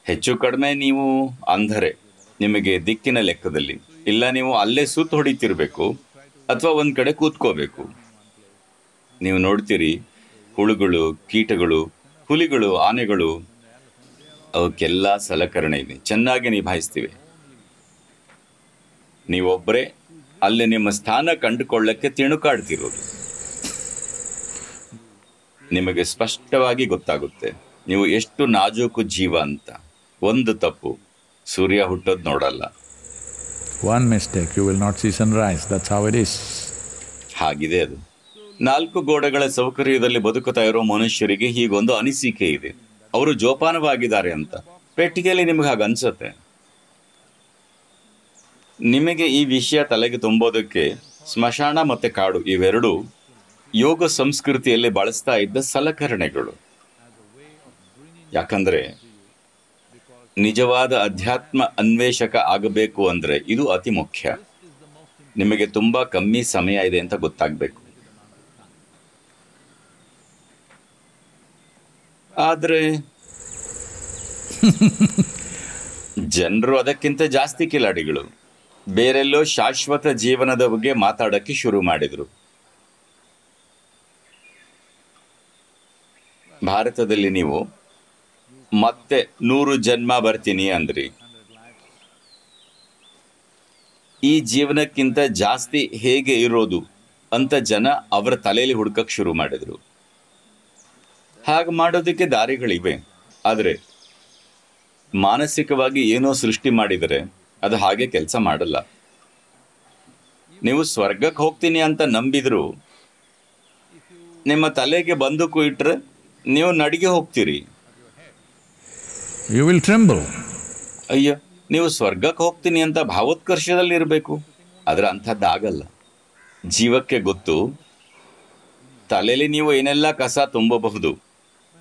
ಹೆಚ್ಚು ಕಡಿಮೆ ನೀವು ಅಂಧರೆ, ನಿಮಗೆ ದಿಕ್ಕಿನ ಲೆಕ್ಕದಲ್ಲಿ. ಇಲ್ಲ ನೀವು ಅಲ್ಲೇ ಸುತ್ತ ಹೊಡಿತಿರ್ಬೇಕು ಅಥವಾ ಒಂದು ಕಡೆ ಕೂತ್ಕೋಬೇಕು. ನೀವು ನೋಡ್ತೀರಿ ಹುಳುಗಳು, ಕೀಟಗಳು, ಹುಲಿಗಳು, ಆನೆಗಳು, ಅವಕ್ಕೆಲ್ಲ ಸಲಕರಣೆ ಇದೆ. ಚೆನ್ನಾಗಿ ನಿಭಾಯಿಸ್ತಿವೆ. ನೀವೊಬ್ಬರೇ ಅಲ್ಲಿ ನಿಮ್ಮ ಸ್ಥಾನ ಕಂಡುಕೊಳ್ಳಕ್ಕೆ ತಿಣುಕಾಡ್ತಿರೋದು. ನಿಮಗೆ ಸ್ಪಷ್ಟವಾಗಿ ಗೊತ್ತಾಗುತ್ತೆ. ನೀವು ಎಷ್ಟು ನಾಜೂಕು ಜೀವ ಅಂತ. ಒಂದು ತಪ್ಪು. ಸೂರ್ಯ ಹುಟ್ಟೋದು ನೋಡಲ್ಲ. One mistake, you will not see sunrise. That's how it is. ಹಾಗಿದೆ ಅದು. ನಾಲ್ಕು ಗೋಡೆಗಳ ಸೌಕರ್ಯದಲ್ಲಿ ಬದುಕುತ್ತಾ ಇರೋ ಮನುಷ್ಯರಿಗೆ ಹೀಗೊಂದು ಅನಿಸಿಕೆ ಇದೆ. ಅವರು ಜೋಪಾನವಾಗಿದ್ದಾರೆ ಅಂತ. ಪೆಟ್ಟಿಗೆಯಲ್ಲಿ ನಿಮಗೆ ಹಾಗೆ ಅನ್ಸುತ್ತೆ? ನಿಮಗೆ ಈ ವಿಷಯ ತಲೆಗೆ ತುಂಬೋದಕ್ಕೆ ಸ್ಮಶಾನ ಮತ್ತೆ ಕಾಡು ಇವೆರಡು ಯೋಗ ಸಂಸ್ಕೃತಿಯಲ್ಲಿ ಬಳಸ್ತಾ ಇದ್ದ ಸಲಕರಣೆಗಳು. ಯಾಕಂದ್ರೆ ನಿಜವಾದ ಅಧ್ಯಾತ್ಮ ಅನ್ವೇಷಕ ಆಗಬೇಕು ಅಂದ್ರೆ ಇದು ಅತಿ ಮುಖ್ಯ. ನಿಮಗೆ ತುಂಬಾ ಕಮ್ಮಿ ಸಮಯ ಇದೆ ಅಂತ ಗೊತ್ತಾಗಬೇಕು. ಆದರೆ ಜನರು ಅದಕ್ಕಿಂತ ಜಾಸ್ತಿ ಕಿಲಾಡಿಗಳು. ಬೇರೆಲ್ಲೋ ಶಾಶ್ವತ ಜೀವನದ ಬಗ್ಗೆ ಮಾತಾಡೋಕ್ಕೆ ಶುರು ಮಾಡಿದ್ರು. ಭಾರತದಲ್ಲಿ ನೀವು ಮತ್ತೆ ನೂರು ಜನ್ಮ ಬರ್ತೀನಿ ಅಂದ್ರಿ. ಈ ಜೀವನಕ್ಕಿಂತ ಜಾಸ್ತಿ ಹೇಗೆ ಇರೋದು ಅಂತ ಜನ ಅವರ ತಲೆಯಲ್ಲಿ ಹುಡ್ಕಕ್ ಶುರು ಮಾಡಿದ್ರು. ಹಾಗೆ ಮಾಡೋದಕ್ಕೆ ದಾರಿಗಳಿವೆ. ಆದರೆ ಮಾನಸಿಕವಾಗಿ ಏನೋ ಸೃಷ್ಟಿ ಮಾಡಿದರೆ ಅದು ಹಾಗೆ ಕೆಲಸ ಮಾಡಲ್ಲ. ನೀವು ಸ್ವರ್ಗಕ್ಕೆ ಹೋಗ್ತೀನಿ ಅಂತ ನಂಬಿದ್ರು, ನಿಮ್ಮ ತಲೆಗೆ ಬಂದೂಕು ಇಟ್ಟರೆ ನೀವು ನಡಿಗೆ ಹೋಗ್ತೀರಿ. You ವಿಲ್ ಟ್ರೆಂಬಲ್ ಅಯ್ಯ ನೀವು ಸ್ವರ್ಗಕ್ಕೆ ಹೋಗ್ತೀನಿ ಅಂತ ಭಾವೋತ್ಕರ್ಷದಲ್ಲಿ ಇರಬೇಕು. ಆದರೆ ಅಂಥದ್ದಾಗಲ್ಲ ಜೀವಕ್ಕೆ ಗೊತ್ತು ತಲೆಯಲ್ಲಿ ನೀವು ಏನೆಲ್ಲ ಕಸ ತುಂಬಬಹುದು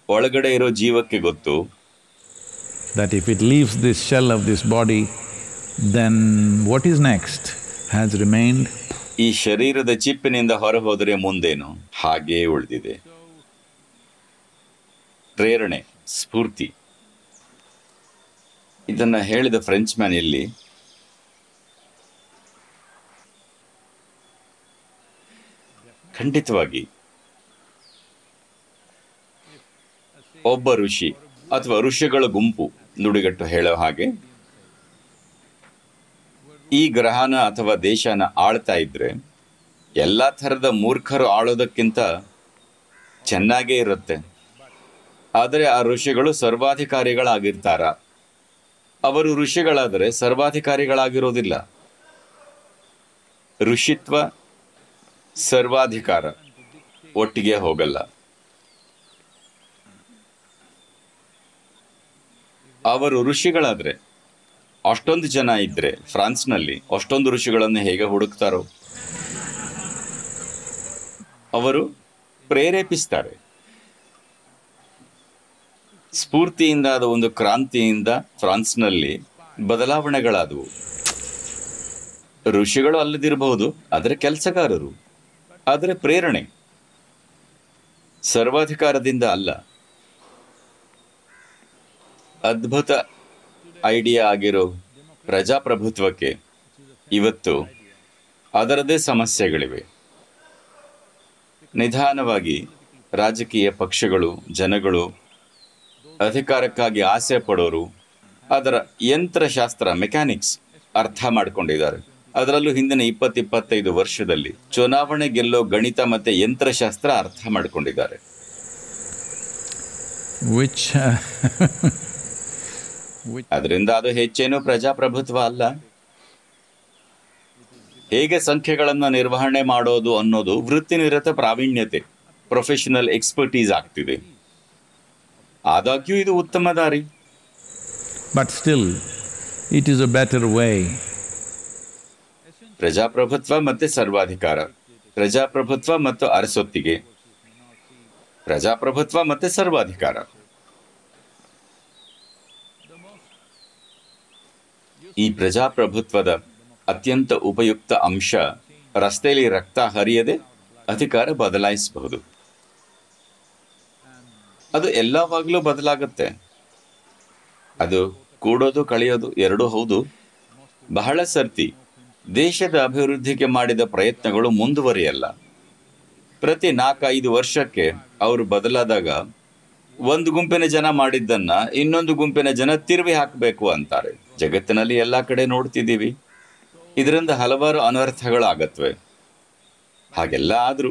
ಒಳಗಡೆ ಇರೋ ಜೀವಕ್ಕೆ ಗೊತ್ತು. That if it leaves this shell of this body then what is next has remained. ಈ ಶರೀರದ ಚಿಪ್ಪಿನಿಂದ ಹೊರ ಹೋದರೆ ಮುಂದೇನು? ಹಾಗೇ ಉಳಿದಿದೆ. ಪ್ರೇರಣೆ ಸ್ಫೂರ್ತಿ. ಇದನ್ನ ಹೇಳಿದ ಫ್ರೆಂಚ್ ಮ್ಯಾನ್ ಇಲ್ಲಿ ಖಂಡಿತವಾಗಿ. ಒಬ್ಬ ಋಷಿ ಅಥವಾ ಋಷಿಗಳ ಗುಂಪು ನುಡಿಗಟ್ಟು ಹೇಳೋ ಹಾಗೆ. ಈ ಗ್ರಹನ ಅಥವಾ ದೇಶನ ಆಳ್ತಾ ಇದ್ರೆ ಎಲ್ಲ ಥರದ ಮೂರ್ಖರು ಆಳೋದಕ್ಕಿಂತ ಚೆನ್ನಾಗೇ ಇರುತ್ತೆ. ಆದರೆ ಆ ಋಷಿಗಳು ಸರ್ವಾಧಿಕಾರಿಗಳಾಗಿರ್ತಾರ? ಅವರು ಋಷಿಗಳಾದರೆ ಸರ್ವಾಧಿಕಾರಿಗಳಾಗಿರೋದಿಲ್ಲ. ಋಷಿತ್ವ ಸರ್ವಾಧಿಕಾರ ಒಟ್ಟಿಗೆ ಹೋಗಲ್ಲ. ಅವರು ಋಷಿಗಳಾದ್ರೆ ಅಷ್ಟೊಂದು ಜನ ಇದ್ರೆ ಫ್ರಾನ್ಸ್ನಲ್ಲಿ ಅಷ್ಟೊಂದು ಋಷಿಗಳನ್ನು ಹೇಗೆ ಹುಡುಕ್ತಾರೋ. ಅವರು ಪ್ರೇರೇಪಿಸ್ತಾರೆ. ಸ್ಫೂರ್ತಿಯಿಂದ ಆದ ಒಂದು ಕ್ರಾಂತಿಯಿಂದ ಫ್ರಾನ್ಸ್ನಲ್ಲಿ ಬದಲಾವಣೆಗಳಾದವು. ಋಷಿಗಳು ಅಲ್ಲದಿರಬಹುದು, ಆದರೆ ಕೆಲಸಗಾರರು, ಆದರೆ ಪ್ರೇರಣೆ. ಸರ್ವಾಧಿಕಾರದಿಂದ ಅಲ್ಲ. ಅದ್ಭುತ ಐಡಿಯಾ ಆಗಿರೋ ಪ್ರಜಾಪ್ರಭುತ್ವಕ್ಕೆ ಇವತ್ತು ಅದರದೇ ಸಮಸ್ಯೆಗಳಿವೆ. ನಿಧಾನವಾಗಿ ರಾಜಕೀಯ ಪಕ್ಷಗಳು, ಜನಗಳು ಅಧಿಕಾರಕ್ಕಾಗಿ ಆಸೆ ಪಡೋರು ಅದರ ಯಂತ್ರಶಾಸ್ತ್ರ ಮೆಕ್ಯಾನಿಕ್ಸ್ ಅರ್ಥ ಮಾಡಿಕೊಂಡಿದ್ದಾರೆ. ಅದರಲ್ಲೂ ಹಿಂದಿನ ಇಪ್ಪತ್ತಿಪ್ಪತ್ತೈದು ವರ್ಷದಲ್ಲಿ ಚುನಾವಣೆ ಗೆಲ್ಲೋ ಗಣಿತ ಮತ್ತೆ ಯಂತ್ರಶಾಸ್ತ್ರ ಅರ್ಥ ಮಾಡ್ಕೊಂಡಿದ್ದಾರೆ. ಅದರಿಂದ ಅದು ಹೆಚ್ಚೇನು ಪ್ರಜಾಪ್ರಭುತ್ವ ಅಲ್ಲ. ಹೇಗೆ ಸಂಖ್ಯೆಗಳನ್ನು ನಿರ್ವಹಣೆ ಮಾಡೋದು ಅನ್ನೋದು ವೃತ್ತಿನಿರತ ಪ್ರಾವೀಣ್ಯತೆ ಪ್ರೊಫೆಷನಲ್ ಎಕ್ಸ್ಪರ್ಟೀಸ್ ಆಗ್ತಿದೆ. ಆದಾಗ್ಯೂ ಇದು ಉತ್ತಮ ದಾರಿ. But still it is a better way ಪ್ರಜಾಪ್ರಭುತ್ವ ಮತ್ತೆ ಸರ್ವಾಧಿಕಾರ ಪ್ರಜಾಪ್ರಭುತ್ವ ಮತ್ತು ಅರಸೊತ್ತಿಗೆ ಪ್ರಜಾಪ್ರಭುತ್ವ ಮತ್ತೆ ಸರ್ವಾಧಿಕಾರ. ಈ ಪ್ರಜಾಪ್ರಭುತ್ವದ ಅತ್ಯಂತ ಉಪಯುಕ್ತ ಅಂಶ ರಸ್ತೆಯಲ್ಲಿ ರಕ್ತ ಹರಿಯದೆ ಅಧಿಕಾರ ಬದಲಾಯಿಸಬಹುದು. ಅದು ಎಲ್ಲವಾಗ್ಲೂ ಬದಲಾಗುತ್ತೆ. ಅದು ಕೂಡೋದು, ಕಳೆಯೋದು ಎರಡೂ ಹೌದು. ಬಹಳ ಸರ್ತಿ ದೇಶದ ಅಭಿವೃದ್ಧಿಗೆ ಮಾಡಿದ ಪ್ರಯತ್ನಗಳು ಮುಂದುವರಿಯಲ್ಲ. ಪ್ರತಿ ನಾಲ್ಕೈದು ವರ್ಷಕ್ಕೆ ಅವರು ಬದಲಾದಾಗ ಒಂದು ಗುಂಪಿನ ಜನ ಮಾಡಿದ್ದನ್ನ ಇನ್ನೊಂದು ಗುಂಪಿನ ಜನ ತಿರುವಿ ಹಾಕಬೇಕು ಅಂತಾರೆ. ಜಗತ್ತಿನಲ್ಲಿ ಎಲ್ಲ ಕಡೆ ನೋಡ್ತಿದ್ದೀವಿ. ಇದರಿಂದ ಹಲವಾರು ಅನರ್ಥಗಳಾಗತ್ವೆ. ಹಾಗೆಲ್ಲ ಆದರೂ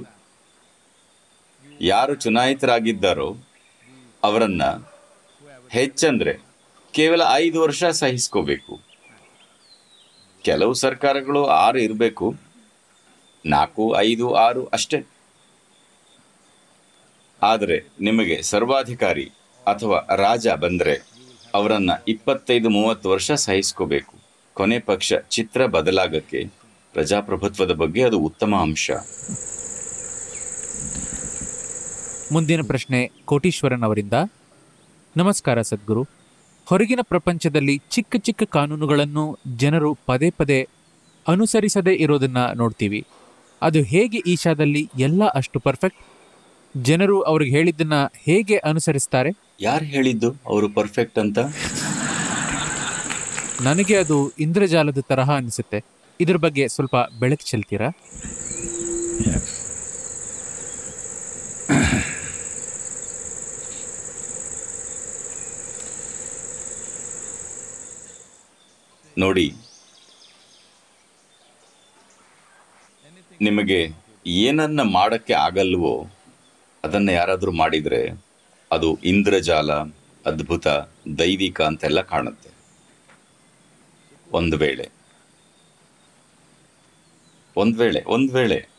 ಯಾರು ಚುನಾಯಿತರಾಗಿದ್ದಾರೋ ಅವರನ್ನ ಹೆಚ್ಚಂದ್ರೆ ಕೇವಲ ಐದು ವರ್ಷ ಸಹಿಸ್ಕೋಬೇಕು. ಕೆಲವು ಸರ್ಕಾರಗಳು ಆರು ಇರಬೇಕು, ನಾಲ್ಕು, ಐದು, ಆರು ಅಷ್ಟೇ. ಆದರೆ ನಿಮಗೆ ಸರ್ವಾಧಿಕಾರಿ ಅಥವಾ ರಾಜ ಬಂದ್ರೆ ಅವರನ್ನ ಇಪ್ಪತ್ತೈದು, ಮೂವತ್ತು ವರ್ಷ ಸಹಿಸ್ಕೋಬೇಕು. ಕೊನೆ ಪಕ್ಷ ಚಿತ್ರ ಬದಲಾಗಕ್ಕೆ ಪ್ರಜಾಪ್ರಭುತ್ವದ ಬಗ್ಗೆ ಅದು ಉತ್ತಮ ಅಂಶ. ಮುಂದಿನ ಪ್ರಶ್ನೆ ಕೋಟೀಶ್ವರನ್ ಅವರಿಂದ ನಮಸ್ಕಾರ ಸದ್ಗುರು. ಹೊರಗಿನ ಪ್ರಪಂಚದಲ್ಲಿ ಚಿಕ್ಕ ಚಿಕ್ಕ ಕಾನೂನುಗಳನ್ನು ಜನರು ಪದೇ ಪದೇ ಅನುಸರಿಸದೇ ಇರೋದನ್ನ ನೋಡ್ತೀವಿ. ಅದು ಹೇಗೆ ಈಶಾದಲ್ಲಿ ಎಲ್ಲ ಅಷ್ಟು ಪರ್ಫೆಕ್ಟ್ ಜನರು ಅವ್ರಿಗೆ ಹೇಳಿದ್ದನ್ನ ಹೇಗೆ ಅನುಸರಿಸ್ತಾರೆ? ಯಾರು ಹೇಳಿದ್ದು ಅವರು ಪರ್ಫೆಕ್ಟ್ ಅಂತ? ನನಗೆ ಅದು ಇಂದ್ರಜಾಲದ ತರಹ ಅನಿಸುತ್ತೆ. ಇದ್ರ ಬಗ್ಗೆ ಸ್ವಲ್ಪ ಬೆಳಕು ಚೆಲ್ತೀರಾ? ನೋಡಿ. ನಿಮಗೆ ಏನನ್ನ ಮಾಡಕ್ಕೆ ಆಗಲ್ವೋ ಅದನ್ನ ಯಾರಾದರೂ ಮಾಡಿದ್ರೆ ಅದು ಇಂದ್ರಜಾಲ, ಅದ್ಭುತ, ದೈವಿಕ ಅಂತೆಲ್ಲ ಕಾಣುತ್ತೆ. ಒಂದು ವೇಳೆ. ಒಂದು ವೇಳೆ ಒಂದು ವೇಳೆ.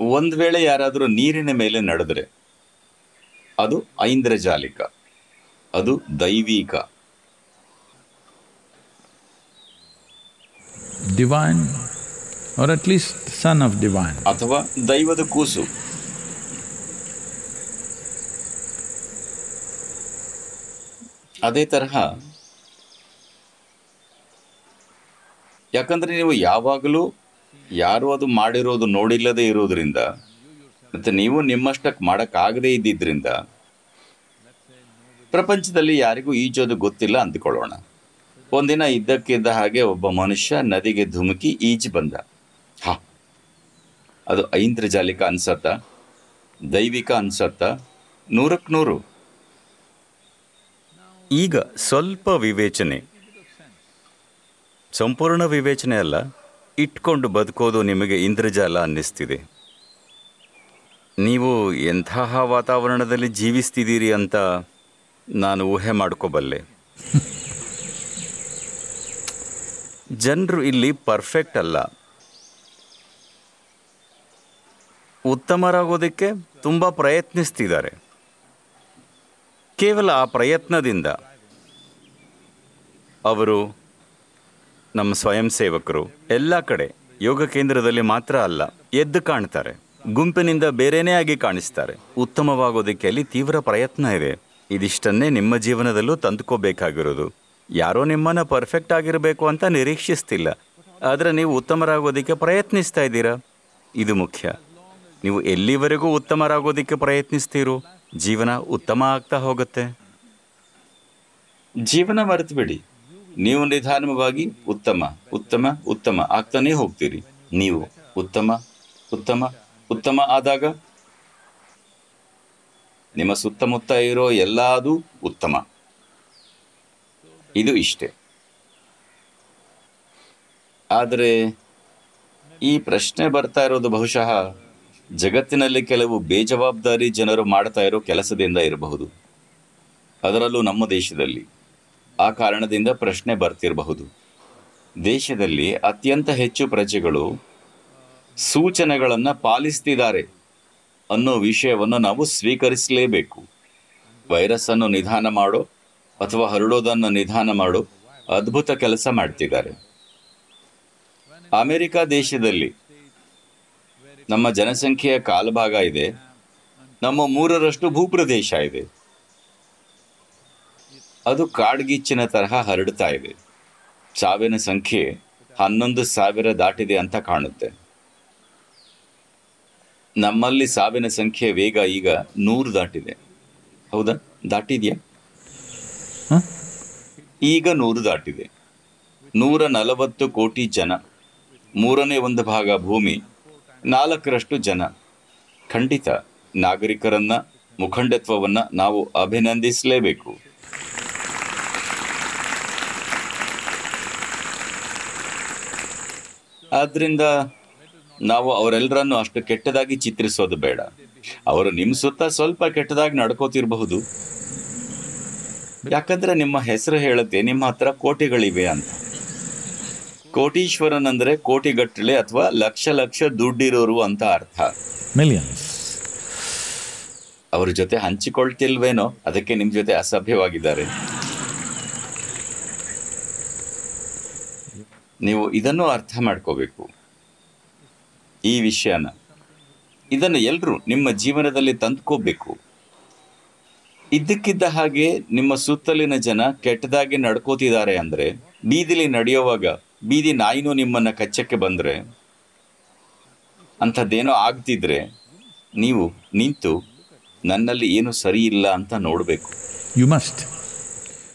ಒಂದು ವೇಳೆ ಯಾರಾದರೂ ನೀರಿನ ಮೇಲೆ ನಡೆದ್ರೆ ಅದು ಐಂದ್ರಜಾಲಿಕ. ಅದು ದೈವಿಕ divine or at least son of divine. ಅಥವಾ ದೈವದ ಕೂಸು ಅದೇ ತರಹ ಯಾಕಂದ್ರೆ ನೀವು ಯಾವಾಗಲೂ ಯಾರು ಅದು ಮಾಡಿರೋದು ನೋಡಿಲ್ಲದೆ ಇರೋದ್ರಿಂದ ಮತ್ತೆ ನೀವು ನಿಮ್ಮಷ್ಟಕ್ಕೆ ಮಾಡೋಕ್ಕಾಗದೇ ಇದ್ದಿದ್ರಿಂದ ಪ್ರಪಂಚದಲ್ಲಿ ಯಾರಿಗೂ ಈಜೋದು ಗೊತ್ತಿಲ್ಲ ಅಂದ್ಕೊಳ್ಳೋಣ. ಒಂದಿನ ಇದ್ದಕ್ಕಿದ್ದ ಹಾಗೆ ಒಬ್ಬ ಮನುಷ್ಯ ನದಿಗೆ ಧುಮುಕಿ ಈಜಿ ಬಂದ. ಹಾ, ಅದು ಐಂದ್ರಜಾಲಿಕ ಅನ್ಸತ್ತ, ದೈವಿಕ ಅನ್ಸತ್ತ ನೂರಕ್ಕೆ ನೂರು. ಈಗ ಸ್ವಲ್ಪ ವಿವೇಚನೆ. ಸಂಪೂರ್ಣ ವಿವೇಚನೆ ಅಲ್ಲ, ಇಟ್ಕೊಂಡು ಬದುಕೋದು ನಿಮಗೆ ಇಂದ್ರಜಾಲ ಅನ್ನಿಸ್ತಿದೆ. ನೀವು ಎಂತಹ ವಾತಾವರಣದಲ್ಲಿ ಜೀವಿಸ್ತಿದ್ದೀರಿ ಅಂತ ನಾನು ಊಹೆ ಮಾಡ್ಕೋಬಲ್ಲೆ. ಜನರು ಇಲ್ಲಿ ಪರ್ಫೆಕ್ಟ್ ಅಲ್ಲ. ಉತ್ತಮರಾಗೋದಕ್ಕೆ ತುಂಬ ಪ್ರಯತ್ನಿಸ್ತಿದ್ದಾರೆ. ಕೇವಲ ಆ ಪ್ರಯತ್ನದಿಂದ. ಅವರು ನಮ್ಮ ಸ್ವಯಂ ಸೇವಕರು, ಎಲ್ಲ ಕಡೆ, ಯೋಗ ಕೇಂದ್ರದಲ್ಲಿ ಮಾತ್ರ ಅಲ್ಲ, ಎದ್ದು ಕಾಣ್ತಾರೆ. ಗುಂಪಿನಿಂದ ಬೇರೆನೇ ಆಗಿ ಕಾಣಿಸ್ತಾರೆ. ಉತ್ತಮವಾಗೋದಕ್ಕೆ ಅಲ್ಲಿ ತೀವ್ರ ಪ್ರಯತ್ನ ಇದೆ. ಇದಿಷ್ಟನ್ನೇ ನಿಮ್ಮ ಜೀವನದಲ್ಲೂ ತಂದುಕೋಬೇಕಾಗಿರೋದು. ಯಾರೋ ನಿಮ್ಮನ್ನ ಪರ್ಫೆಕ್ಟ್ ಆಗಿರಬೇಕು ಅಂತ ನಿರೀಕ್ಷಿಸ್ತಿಲ್ಲ. ಆದರೆ ನೀವು ಉತ್ತಮರಾಗೋದಕ್ಕೆ ಪ್ರಯತ್ನಿಸ್ತಾ ಇದ್ದೀರಾ? ಇದು ಮುಖ್ಯ. ನೀವು ಎಲ್ಲಿವರೆಗೂ ಉತ್ತಮರಾಗೋದಕ್ಕೆ ಪ್ರಯತ್ನಿಸ್ತೀರೋ, ಜೀವನ ಉತ್ತಮ ಆಗ್ತಾ ಹೋಗುತ್ತೆ. ಜೀವನ ಮರೆತು ಬಿಡಿ ನೀವು ನಿಧಾನವಾಗಿ ಉತ್ತಮ ಉತ್ತಮ ಉತ್ತಮ ಆಗ್ತಾನೇ ಹೋಗ್ತೀರಿ. ನೀವು ಉತ್ತಮ ಉತ್ತಮ ಉತ್ತಮ ಆದಾಗ ನಿಮ್ಮ ಸುತ್ತಮುತ್ತ ಇರೋ ಎಲ್ಲದೂ ಉತ್ತಮ. ಇದು ಇಷ್ಟೇ. ಆದರೆ ಈ ಪ್ರಶ್ನೆ ಬರ್ತಾ ಇರೋದು ಬಹುಶಃ ಜಗತ್ತಿನಲ್ಲಿ ಕೆಲವು ಬೇಜವಾಬ್ದಾರಿ ಜನರು ಮಾಡ್ತಾ ಇರೋ ಕೆಲಸದಿಂದ ಇರಬಹುದು. ಅದರಲ್ಲೂ ನಮ್ಮ ದೇಶದಲ್ಲಿ ಆ ಕಾರಣದಿಂದ ಪ್ರಶ್ನೆ ಬರ್ತಿರಬಹುದು. ದೇಶದಲ್ಲಿ ಅತ್ಯಂತ ಹೆಚ್ಚು ಪ್ರಜೆಗಳು ಸೂಚನೆಗಳನ್ನು ಪಾಲಿಸ್ತಿದ್ದಾರೆ. ಅನ್ನೋ ವಿಷಯವನ್ನು ನಾವು ಸ್ವೀಕರಿಸಲೇಬೇಕು. ವೈರಸ್ ಅನ್ನು ನಿಧಾನ ಮಾಡೋ ಅಥವಾ ಹರಡೋದನ್ನು ನಿಧಾನ ಮಾಡೋ ಅದ್ಭುತ ಕೆಲಸ ಮಾಡ್ತಿದ್ದಾರೆ. ಅಮೆರಿಕ ದೇಶದಲ್ಲಿ ನಮ್ಮ ಜನಸಂಖ್ಯೆಯ ಕಾಲಭಾಗ ಇದೆ. ನಮ್ಮ ಮೂರರಷ್ಟು ಭೂಪ್ರದೇಶ ಇದೆ. ಅದು ಕಾಡ್ಗಿಚ್ಚಿನ ತರಹ ಹರಡ್ತಾ ಇದೆ. ಸಾವಿನ ಸಂಖ್ಯೆ ಹನ್ನೊಂದು ಸಾವಿರ ದಾಟಿದೆ ಅಂತ ಕಾಣುತ್ತೆ. ನಮ್ಮಲ್ಲಿ ಸಾವಿನ ಸಂಖ್ಯೆ ವೇಗ ಈಗ ನೂರು ದಾಟಿದೆ. ಹೌದಾ? ದಾಟಿದ್ಯಾ? ಈಗ ನೂರು ದಾಟಿದೆ. ನೂರ ನಲವತ್ತು ಕೋಟಿ ಜನ ಮೂರನೇ ಒಂದು ಭಾಗ ಭೂಮಿ ನಾಲ್ಕರಷ್ಟು ಜನ. ಖಂಡಿತ ನಾಗರಿಕರನ್ನ ಮುಖಂಡತ್ವವನ್ನ ನಾವು ಅಭಿನಂದಿಸಲೇಬೇಕು. ಆದ್ರಿಂದ ನಾವು ಅವರೆಲ್ಲರನ್ನು ಅಷ್ಟು ಕೆಟ್ಟದಾಗಿ ಚಿತ್ರಿಸೋದು ಬೇಡ. ಅವರು ನಿಮ್ಮ ಸುತ್ತ ಸ್ವಲ್ಪ ಕೆಟ್ಟದಾಗಿ ನಡ್ಕೋತಿರಬಹುದು. ಯಾಕಂದ್ರೆ ನಿಮ್ಮ ಹೆಸರು ಹೇಳುತ್ತೆ ನಿಮ್ಮ ಹತ್ರ ಕೋಟಿಗಳಿವೆ ಅಂತ. ಕೋಟೀಶ್ವರನ್ ಅಂದ್ರೆ ಕೋಟಿಗಟ್ಟಲೆ ಅಥವಾ ಲಕ್ಷ ಲಕ್ಷ ದುಡ್ಡಿರೋರು ಅಂತ ಅರ್ಥ. ಅವ್ರ ಜೊತೆ ಹಂಚಿಕೊಳ್ತಿಲ್ವೇನೋ ಅದಕ್ಕೆ ನಿಮ್ ಜೊತೆ ಅಸಭ್ಯವಾಗಿದ್ದಾರೆ. ನೀವು ಇದನ್ನು ಅರ್ಥ ಮಾಡ್ಕೋಬೇಕು. ಈ ವಿಷಯನ. ಇದನ್ನು ಎಲ್ಲರೂ ನಿಮ್ಮ ಜೀವನದಲ್ಲಿ ತಂದ್ಕೋಬೇಕು. ಇದ್ದಕ್ಕಿದ್ದ ಹಾಗೆ ನಿಮ್ಮ ಸುತ್ತಲಿನ ಜನ ಕೆಟ್ಟದಾಗಿ ನಡ್ಕೋತಿದ್ದಾರೆ ಅಂದರೆ ಬೀದಿಲಿ ನಡೆಯುವಾಗ ಬೀದಿ ನಾಯಿನೂ ನಿಮ್ಮನ್ನು ಕಚ್ಚಕ್ಕೆ ಬಂದರೆ ಅಂಥದ್ದೇನೋ ಆಗ್ತಿದ್ರೆ ನೀವು ನಿಂತು ನನ್ನಲ್ಲಿ ಏನು ಸರಿ ಇಲ್ಲ ಅಂತ ನೋಡಬೇಕು. ಯು ಮಸ್ಟ್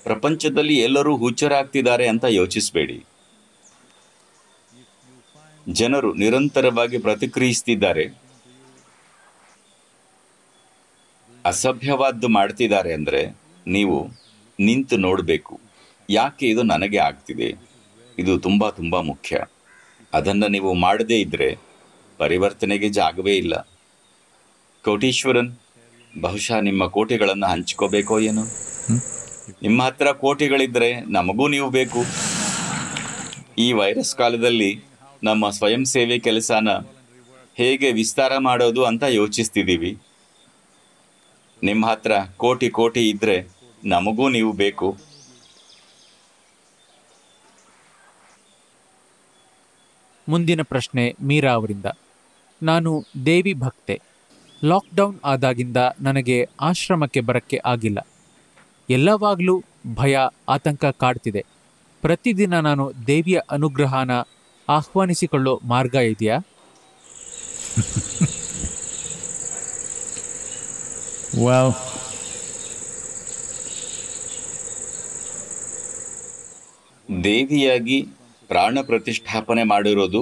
ಪ್ರಪಂಚದಲ್ಲಿ ಎಲ್ಲರೂ ಹುಚ್ಚರಾಗ್ತಿದ್ದಾರೆ ಅಂತ ಯೋಚಿಸಬೇಡಿ. ಜನರು ನಿರಂತರವಾಗಿ ಪ್ರತಿಕ್ರಿಯಿಸ್ತಿದ್ದಾರೆ. ಅಸಭ್ಯವಾದ್ದು ಮಾಡ್ತಿದ್ದಾರೆ ಅಂದರೆ ನೀವು ನಿಂತು ನೋಡಬೇಕು. ಯಾಕೆ ಇದು ನನಗೆ ಆಗ್ತಿದೆ? ಇದು ತುಂಬ ತುಂಬ ಮುಖ್ಯ. ಅದನ್ನು ನೀವು ಮಾಡದೇ ಇದ್ದರೆ ಪರಿವರ್ತನೆಗೆ ಜಾಗವೇ ಇಲ್ಲ. ಕೋಟೀಶ್ವರನ್, ಬಹುಶಃ ನಿಮ್ಮ ಕೋಟಿಗಳನ್ನು ಹಂಚ್ಕೋಬೇಕೋ ಏನು? ನಿಮ್ಮ ಹತ್ರ ಕೋಟಿಗಳಿದ್ರೆ ನಮಗೂ ನೀವು ಬೇಕು. ಈ ವೈರಸ್ ಕಾಲದಲ್ಲಿ ನಮ್ಮ ಸ್ವಯಂ ಸೇವೆ ಕೆಲಸನ ಹೇಗೆ ವಿಸ್ತಾರ ಮಾಡೋದು ಅಂತ ಯೋಚಿಸ್ತಿದ್ದೀವಿ. ನಿಮ್ಮ ಹತ್ರ ಕೋಟಿ ಕೋಟಿ ಇದ್ರೆ ನಮಗೂ ನೀವು ಬೇಕು. ಮುಂದಿನ ಪ್ರಶ್ನೆ ಮೀರಾ ಅವರಿಂದ. ನಾನು ದೇವಿ ಭಕ್ತೆ. ಲಾಕ್ಡೌನ್ ಆದಾಗಿಂದ ನನಗೆ ಆಶ್ರಮಕ್ಕೆ ಬರಕ್ಕೆ ಆಗಿಲ್ಲ. ಎಲ್ಲವಾಗಲೂ ಭಯ, ಆತಂಕ ಕಾಡ್ತಿದೆ. ಪ್ರತಿದಿನ ನಾನು ದೇವಿಯ ಅನುಗ್ರಹನ ಆಹ್ವಾನಿಸಿಕೊಳ್ಳೋ ಮಾರ್ಗ ಇದೆಯಾ Well, ದೇವಿಯಾಗಿ ಪ್ರಾಣ ಪ್ರತಿಷ್ಠಾಪನೆ ಮಾಡಿರೋದು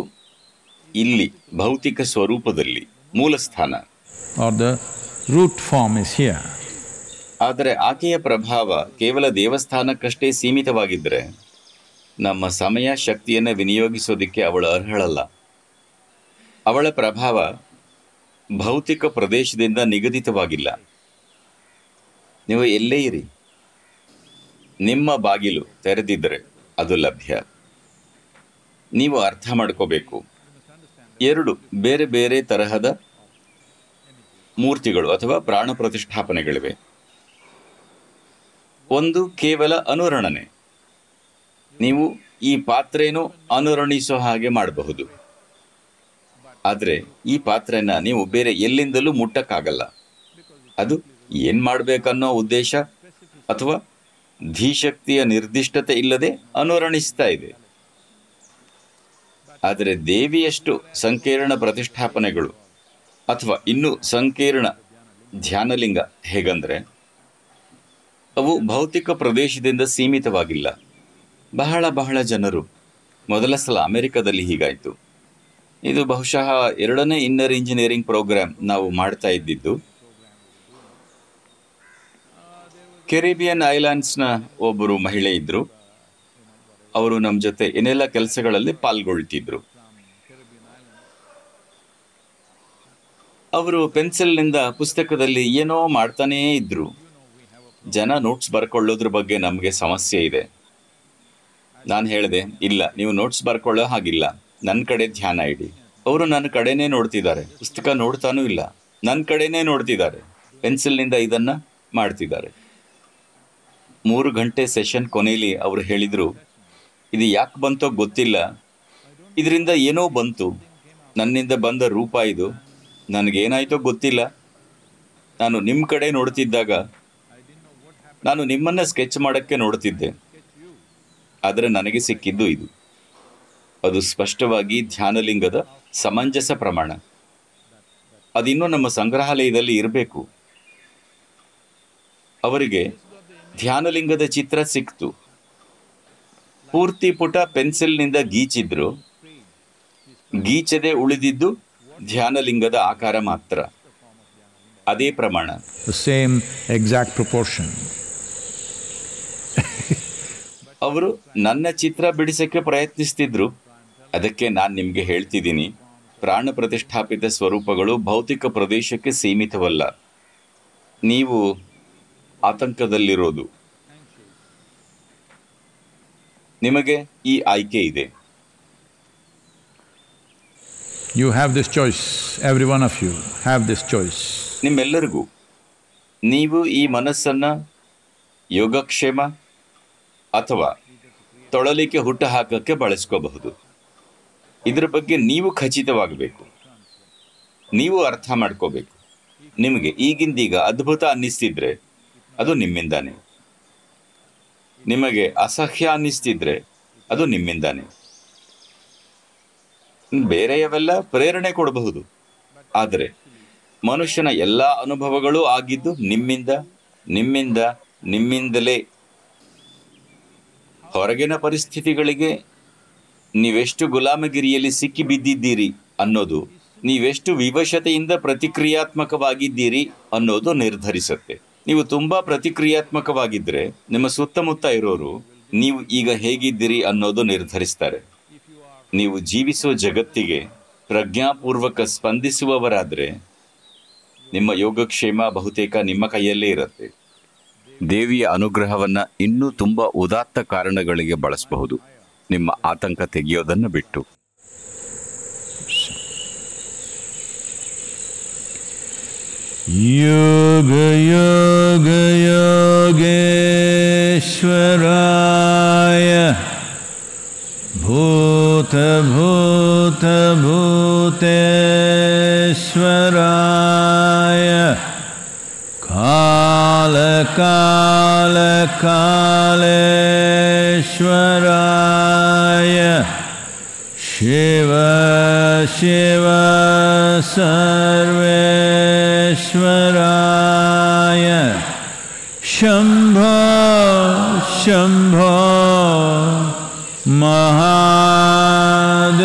ಇಲ್ಲಿ ಭೌತಿಕ ಸ್ವರೂಪದಲ್ಲಿ ಮೂಲಸ್ಥಾನ are the root form is here. ಆದರೆ ಆಕೆಯ ಪ್ರಭಾವ ಕೇವಲ ದೇವಸ್ಥಾನಕ್ಕಷ್ಟೇ ಸೀಮಿತವಾಗಿದ್ದರೆ ನಮ್ಮ ಸಮಯ ಶಕ್ತಿಯನ್ನು ವಿನಿಯೋಗಿಸೋದಕ್ಕೆ ಅವಳು ಅರ್ಹಳಲ್ಲ. ಅವಳ ಪ್ರಭಾವ ಭೌತಿಕ ಪ್ರದೇಶದಿಂದ ನಿಗದಿತವಾಗಿಲ್ಲ. ನೀವು ಎಲ್ಲೇ ಇರಿ. ನಿಮ್ಮ ಬಾಗಿಲು ತೆರೆದಿದ್ದರೆ ಅದು ಲಭ್ಯ. ನೀವು ಅರ್ಥ ಮಾಡ್ಕೋಬೇಕು. ಎರಡು ಬೇರೆ ಬೇರೆ ತರಹದ ಮೂರ್ತಿಗಳು ಅಥವಾ ಪ್ರಾಣ ಪ್ರತಿಷ್ಠಾಪನೆಗಳಿವೆ. ಒಂದು ಕೇವಲ ಅನುರಣನೆ. ನೀವು ಈ ಪಾತ್ರೆನೂ ಅನುರಣಿಸೋ ಹಾಗೆ ಮಾಡಬಹುದು. ಆದರೆ ಈ ಪಾತ್ರೆನ ನೀವು ಬೇರೆ ಎಲ್ಲಿಂದಲೂ ಮುಟ್ಟಕ್ಕಾಗಲ್ಲ. ಅದು ಏನ್ ಮಾಡಬೇಕನ್ನೋ ಉದ್ದೇಶ ಅಥವಾ ಧೀಶಕ್ತಿಯ ನಿರ್ದಿಷ್ಟತೆ ಇಲ್ಲದೆ ಅನುರಣಿಸ್ತಾ ಇದೆ. ಆದರೆ ದೇವಿಯಷ್ಟು ಸಂಕೀರ್ಣ ಪ್ರತಿಷ್ಠಾಪನೆಗಳು ಅಥವಾ ಇನ್ನು ಸಂಕೀರ್ಣ ಧ್ಯಾನಲಿಂಗ ಹೇಗಂದ್ರೆ, ಅವು ಭೌತಿಕ ಪ್ರದೇಶದಿಂದ ಸೀಮಿತವಾಗಿಲ್ಲ. ಬಹಳ ಬಹಳ ಜನರು. ಮೊದಲ ಸಲ ಅಮೆರಿಕದಲ್ಲಿ ಹೀಗಾಯಿತು. ಇದು ಬಹುಶಃ ಎರಡನೇ ಇನ್ನರ್ ಇಂಜಿನಿಯರಿಂಗ್ ಪ್ರೋಗ್ರಾಮ್ ನಾವು ಮಾಡ್ತಾ ಇದ್ದಿದ್ದು. ಕೆರಿಬಿಯನ್ ಐಲ್ಯಾಂಡ್ಸ್ನ ಒಬ್ಬರು ಮಹಿಳೆ ಇದ್ದರು ಅವರು ನಮ್ಮ ಜೊತೆ ಏನೆಲ್ಲ ಕೆಲಸಗಳಲ್ಲಿ ಪಾಲ್ಗೊಳ್ತಿದ್ರು. ಅವರು ಪೆನ್ಸಿಲ್ನಿಂದ ಪುಸ್ತಕದಲ್ಲಿ ಏನೋ ಮಾಡ್ತಾನೇ ಇದ್ರು. ಜನ ನೋಟ್ಸ್ ಬರ್ಕೊಳ್ಳೋದ್ರ ಬಗ್ಗೆ ನಮಗೆ ಸಮಸ್ಯೆ ಇದೆ. ನಾನು ಹೇಳಿದೆ, ಇಲ್ಲ, ನೀವು ನೋಟ್ಸ್ ಬರ್ಕೊಳ್ಳೋ ಹಾಗಿಲ್ಲ. ನನ್ನ ಕಡೆ ಧ್ಯಾನ ಇಡಿ. ಅವರು ನನ್ನ ಕಡೆನೇ ನೋಡ್ತಿದ್ದಾರೆ. ಪುಸ್ತಕ ನೋಡ್ತಾನೂ ಇಲ್ಲ. ನನ್ನ ಕಡೆನೇ ನೋಡ್ತಿದ್ದಾರೆ. ಪೆನ್ಸಿಲ್ನಿಂದ ಇದನ್ನು ಮಾಡ್ತಿದ್ದಾರೆ. ಮೂರು ಗಂಟೆ ಸೆಷನ್ ಕೊನೆಯಲ್ಲಿ ಅವರು ಹೇಳಿದರು, ಇದು ಯಾಕೆ ಬಂತೋ ಗೊತ್ತಿಲ್ಲ. ಇದರಿಂದ ಏನೋ ಬಂತು. ನನ್ನಿಂದ ಬಂದ ರೂಪ ಇದು. ನನಗೇನಾಯಿತೋ ಗೊತ್ತಿಲ್ಲ. ನಾನು ನಿಮ್ಮ ಕಡೆ ನೋಡ್ತಿದ್ದಾಗ, ನಾನು ನಿಮ್ಮನ್ನು ಸ್ಕೆಚ್ ಮಾಡಕ್ಕೆ ನೋಡ್ತಿದ್ದೆ. ಆದರೆ ನನಗೆ ಸಿಕ್ಕಿದ್ದು ಇದು. ಅದು ಸ್ಪಷ್ಟವಾಗಿ ಧ್ಯಾನಲಿಂಗದ ಸಮಂಜಸ ಪ್ರಮಾಣ. ಅದಿನ್ನೂ ನಮ್ಮ ಸಂಗ್ರಹಾಲಯದಲ್ಲಿ ಇರಬೇಕು. ಅವರಿಗೆ ಧ್ಯಾನಲಿಂಗದ ಚಿತ್ರ ಸಿಕ್ತು. ಪೂರ್ತಿ ಪುಟ ಪೆನ್ಸಿಲ್ನಿಂದ ಗೀಚಿದ್ರು. ಗೀಚದೆ ಉಳಿದಿದ್ದು ಧ್ಯಾನಲಿಂಗದ ಆಕಾರ ಮಾತ್ರ. ಅದೇ ಪ್ರಮಾಣ. Same exact proportion. ಅವರು ನನ್ನ ಚಿತ್ರ ಬಿಡಿಸಕ್ಕೆ ಪ್ರಯತ್ನಿಸ್ತಿದ್ರು. ಅದಕ್ಕೆ ನಾನು ನಿಮಗೆ ಹೇಳ್ತಿದ್ದೀನಿ ಪ್ರಾಣ ಪ್ರತಿಷ್ಠಾಪಿತ ಸ್ವರೂಪಗಳು ಭೌತಿಕ ಪ್ರದೇಶಕ್ಕೆ ಸೀಮಿತವಲ್ಲ. ನೀವು ಆತಂಕದಲ್ಲಿರೋದು. ನಿಮಗೆ ಈ ಆಯ್ಕೆ ಇದೆ. You have this choice every one of you have this choice ನಿಮ್ಮೆಲ್ಲರಿಗೂ ನೀವು ಈ ಮನಸ್ಸನ್ನು ಯೋಗಕ್ಷೇಮ ಅಥವಾ ತೊಳಲಿಕ್ಕೆ ಹುಟ್ಟು ಹಾಕಕ್ಕೆ ಬಳಸ್ಕೋಬಹುದು. ಇದರ ಬಗ್ಗೆ ನೀವು ಖಚಿತವಾಗಬೇಕು. ನೀವು ಅರ್ಥ ಮಾಡ್ಕೋಬೇಕು. ನಿಮಗೆ ಈಗಿಂದೀಗ ಅದ್ಭುತ ಅನ್ನಿಸ್ತಿದ್ರೆ ಅದು ನಿಮ್ಮಿಂದಾನೆ. ನಿಮಗೆ ಅಸಹ್ಯ ಅನ್ನಿಸ್ತಿದ್ರೆ ಅದು ನಿಮ್ಮಿಂದಾನೆ. ಬೇರೆಯವೆಲ್ಲ ಪ್ರೇರಣೆ ಕೊಡಬಹುದು. ಆದರೆ ಮನುಷ್ಯನ ಎಲ್ಲ ಅನುಭವಗಳು ಆಗಿದ್ದು ನಿಮ್ಮಿಂದ ನಿಮ್ಮಿಂದ, ನಿಮ್ಮಿಂದಲೇ ಹೊರಗಿನ ಪರಿಸ್ಥಿತಿಗಳಿಗೆ ನೀವೆಷ್ಟು ಗುಲಾಮಗಿರಿಯಲ್ಲಿ ಸಿಕ್ಕಿ ಬಿದ್ದಿದ್ದೀರಿ ಅನ್ನೋದು, ನೀವೆಷ್ಟು ವಿವಶತೆಯಿಂದ ಪ್ರತಿಕ್ರಿಯಾತ್ಮಕವಾಗಿದ್ದೀರಿ ಅನ್ನೋದು ನಿರ್ಧರಿಸುತ್ತೆ. ನೀವು ತುಂಬಾ ಪ್ರತಿಕ್ರಿಯಾತ್ಮಕವಾಗಿದ್ರೆ ನಿಮ್ಮ ಸುತ್ತಮುತ್ತ ಇರೋರು ನೀವು ಈಗ ಹೇಗಿದ್ದೀರಿ ಅನ್ನೋದು ನಿರ್ಧರಿಸ್ತಾರೆ. ನೀವು ಜೀವಿಸೋ ಜಗತ್ತಿಗೆ ಪ್ರಜ್ಞಾಪೂರ್ವಕ ಸ್ಪಂದಿಸುವವರಾದರೆ ನಿಮ್ಮ ಯೋಗಕ್ಷೇಮ ಬಹುತೇಕ ನಿಮ್ಮ ಕೈಯಲ್ಲೇ ಇರುತ್ತೆ. ದೇವಿಯ ಅನುಗ್ರಹವನ್ನು ಇನ್ನೂ ತುಂಬ ಉದಾತ್ತ ಕಾರಣಗಳಿಗೆ ಬಳಸಬಹುದು. ನಿಮ್ಮ ಆತಂಕ ತೆಗೆಯೋದನ್ನು ಬಿಟ್ಟು. ಯೋಗ ಯೋಗ ಯೋಗೇಶ್ವರಾಯ. ಭೂತ ಭೂತ Bhuteshwaraya कालकालकालश्वराय शिव शिव सर्वेश्वराय शम्भो शम्भो महाद